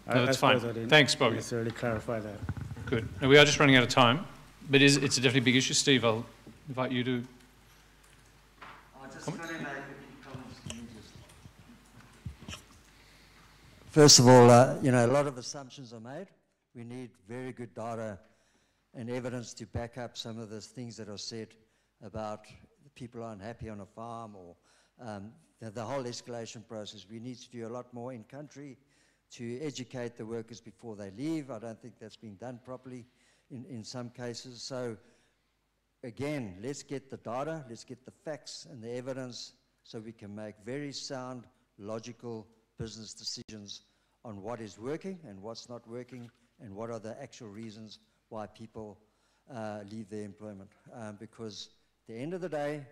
no, I, that's I fine. Thanks, Bobby. necessarily clarify that. Good. Now, we are just running out of time, but is, it's a definitely big issue. Steve, I'll invite you to. First of all, uh, you know, a lot of assumptions are made. We need very good data and evidence to back up some of the things that are said about people are unhappy on a farm or um, the, the, whole escalation process. We need to do a lot more in country to educate the workers before they leave. I don't think that's been done properly in, in some cases. So again, let's get the data, let's get the facts and the evidence so we can make very sound, logical business decisions on what is working and what's not working and what are the actual reasons why people uh, leave their employment. Um, because at the end of the day,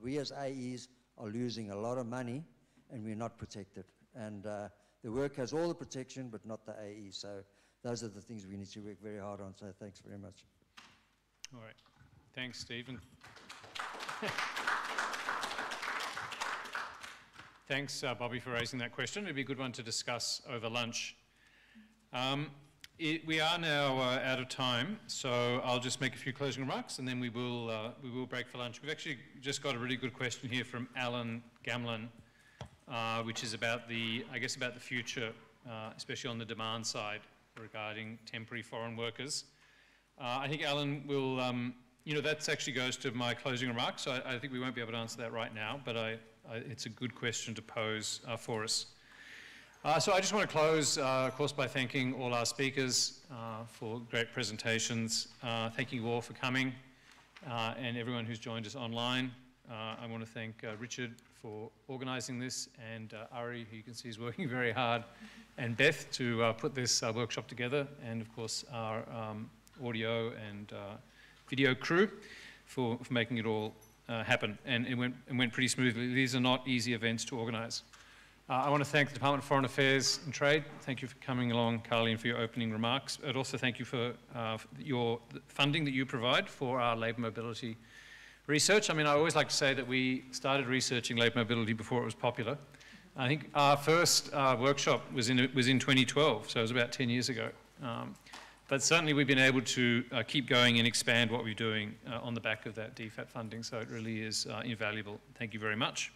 we as AEs are losing a lot of money and we're not protected. And uh, the work has all the protection, but not the AE. So those are the things we need to work very hard on. So thanks very much. All right. Thanks, Stephen. Thanks, uh, Bobby, for raising that question. It'd be a good one to discuss over lunch. Um, it, we are now uh, out of time, so I'll just make a few closing remarks and then we will, uh, we will break for lunch. We've actually just got a really good question here from Alan Gamlin, uh, which is about the, I guess, about the future, uh, especially on the demand side regarding temporary foreign workers. Uh, I think Alan will, um, you know, that actually goes to my closing remarks, so I, I, think we won't be able to answer that right now, but I, I, it's a good question to pose uh, for us. Uh, so I just want to close, uh, of course, by thanking all our speakers uh, for great presentations, uh, thanking you all for coming. uh, and everyone who's joined us online. I want to thank Richard for organising this and Ari, who you can see is working very hard, and Beth to put this workshop together, and of course our um, audio and video crew for, for making it all happen. And it went, it went pretty smoothly. These are not easy events to organise. Uh, I want to thank the Department of Foreign Affairs and Trade. Thank you for coming along, Carly, and for your opening remarks. I'd also thank you for uh, your funding that you provide for our labour mobility research. I mean, I always like to say that we started researching labour mobility before it was popular. I think our first uh, workshop was in, was in 2012, so it was about 10 years ago. Um, but certainly we've been able to uh, keep going and expand what we're doing uh, on the back of that DFAT funding, so it really is uh, invaluable. Thank you very much.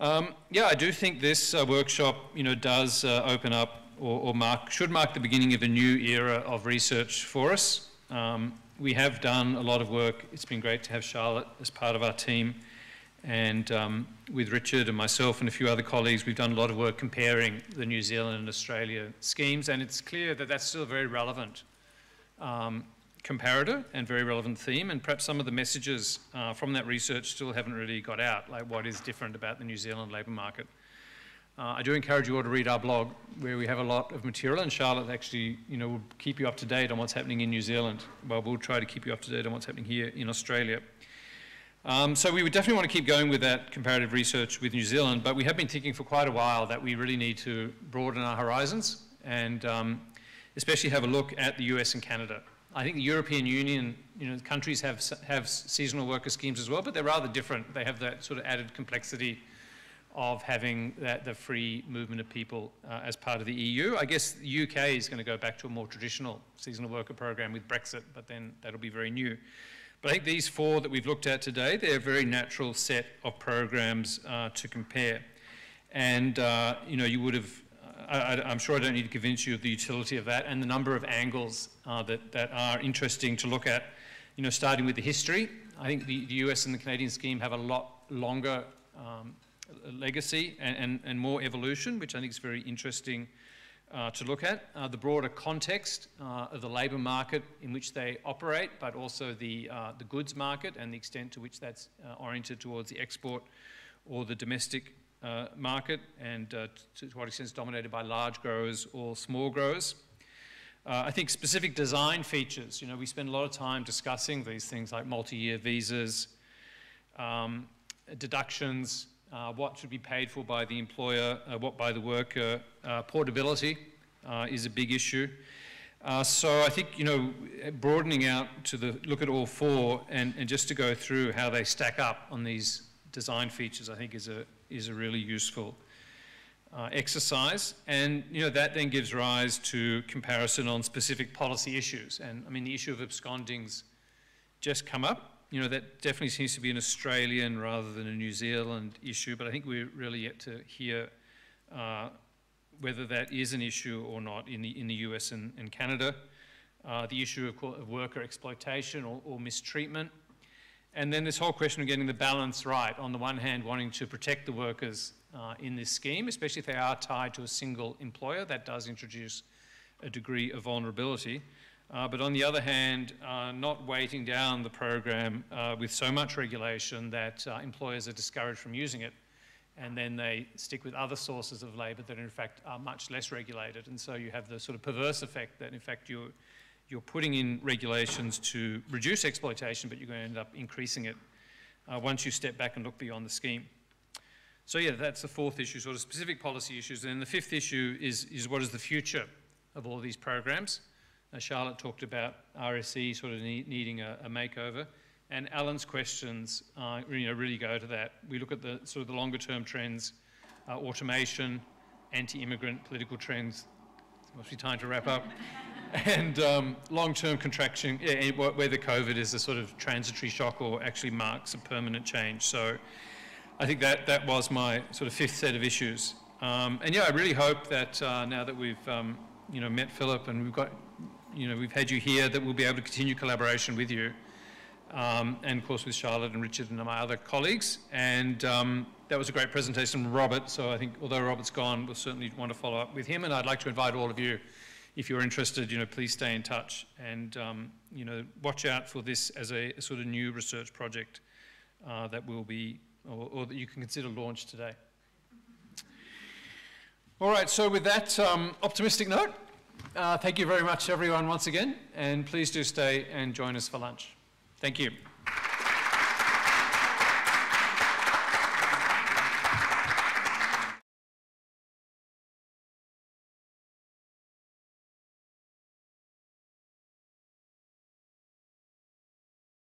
Um, yeah, I do think this uh, workshop, you know, does uh, open up or, or, mark, should mark the beginning of a new era of research for us. Um, we have done a lot of work. It's been great to have Charlotte as part of our team. And um, with Richard and myself and a few other colleagues, we've done a lot of work comparing the New Zealand and Australia schemes. And it's clear that that's still a very relevant um, comparator and very relevant theme, and perhaps some of the messages uh, from that research still haven't really got out, like what is different about the New Zealand labour market. Uh, I do encourage you all to read our blog, where we have a lot of material, and Charlotte actually, you know, will keep you up to date on what's happening in New Zealand. Well, we'll try to keep you up to date on what's happening here in Australia. Um, so we would definitely want to keep going with that comparative research with New Zealand, but we have been thinking for quite a while that we really need to broaden our horizons and um, especially have a look at the US and Canada. I think the European Union, you know, countries have, have seasonal worker schemes as well, but they're rather different. They have that sort of added complexity of having that, the free movement of people uh, as part of the EU. I guess the UK is going to go back to a more traditional seasonal worker program with Brexit, but then that'll be very new. But I think these four that we've looked at today, they're a very natural set of programs uh, to compare. And, uh, you know, you would have I, am sure I don't need to convince you of the utility of that and the number of angles uh, that, that are interesting to look at. You know, starting with the history, I think the, the US and the Canadian scheme have a lot longer um, legacy and, and, and, more evolution, which I think is very interesting uh, to look at. Uh, the broader context uh, of the labour market in which they operate, but also the, uh, the goods market and the extent to which that's uh, oriented towards the export or the domestic uh, market and to, to what extent it's dominated by large growers or small growers. I think specific design features, you know, we spend a lot of time discussing these things like multi-year visas, um, deductions, uh, what should be paid for by the employer, uh, what by the worker. Uh, portability is a big issue. so I think, you know, broadening out to the look at all four and, and just to go through how they stack up on these design features, I think is a, is a really useful uh, exercise. And you know, that then gives rise to comparison on specific policy issues. And I mean, the issue of absconding's just come up. You know, that definitely seems to be an Australian rather than a New Zealand issue, but I think we're really yet to hear uh, whether that is an issue or not in the, in the US and, and Canada. Uh, the issue of, of worker exploitation or, or mistreatment, and then this whole question of getting the balance right. On the one hand, wanting to protect the workers uh, in this scheme, especially if they are tied to a single employer, that does introduce a degree of vulnerability. Uh, but on the other hand, uh, not weighting down the program uh, with so much regulation that uh, employers are discouraged from using it. And then they stick with other sources of labour that, in fact, are much less regulated. And so you have the sort of perverse effect that, in fact, you're you're putting in regulations to reduce exploitation, but you're going to end up increasing it uh, once you step back and look beyond the scheme. So yeah, that's the fourth issue, sort of specific policy issues. And the fifth issue is, is what is the future of all these programs? Uh, Charlotte talked about RSE sort of need, needing a, a, makeover. And Alan's questions uh, you know, really go to that. We look at the sort of the longer term trends, uh, automation, anti-immigrant political trends. It must be time to wrap up. and um, long-term contraction, yeah, whether COVID is a sort of transitory shock or actually marks a permanent change. So I think that, that was my sort of fifth set of issues. Um, and yeah, I really hope that uh, now that we've, um, you know, met Philip and we've got, you know, we've had you here, that we'll be able to continue collaboration with you. Um, and of course with Charlotte and Richard and my other colleagues. And um, that was a great presentation from Robert. So I think although Robert's gone, we'll certainly want to follow up with him. And I'd like to invite all of you if you're interested, you know, please stay in touch and, um, you know, watch out for this as a, a sort of new research project uh, that will be, or, or, that you can consider launch today. All right, so with that um, optimistic note, uh, thank you very much, everyone, once again, and please do stay and join us for lunch. Thank you.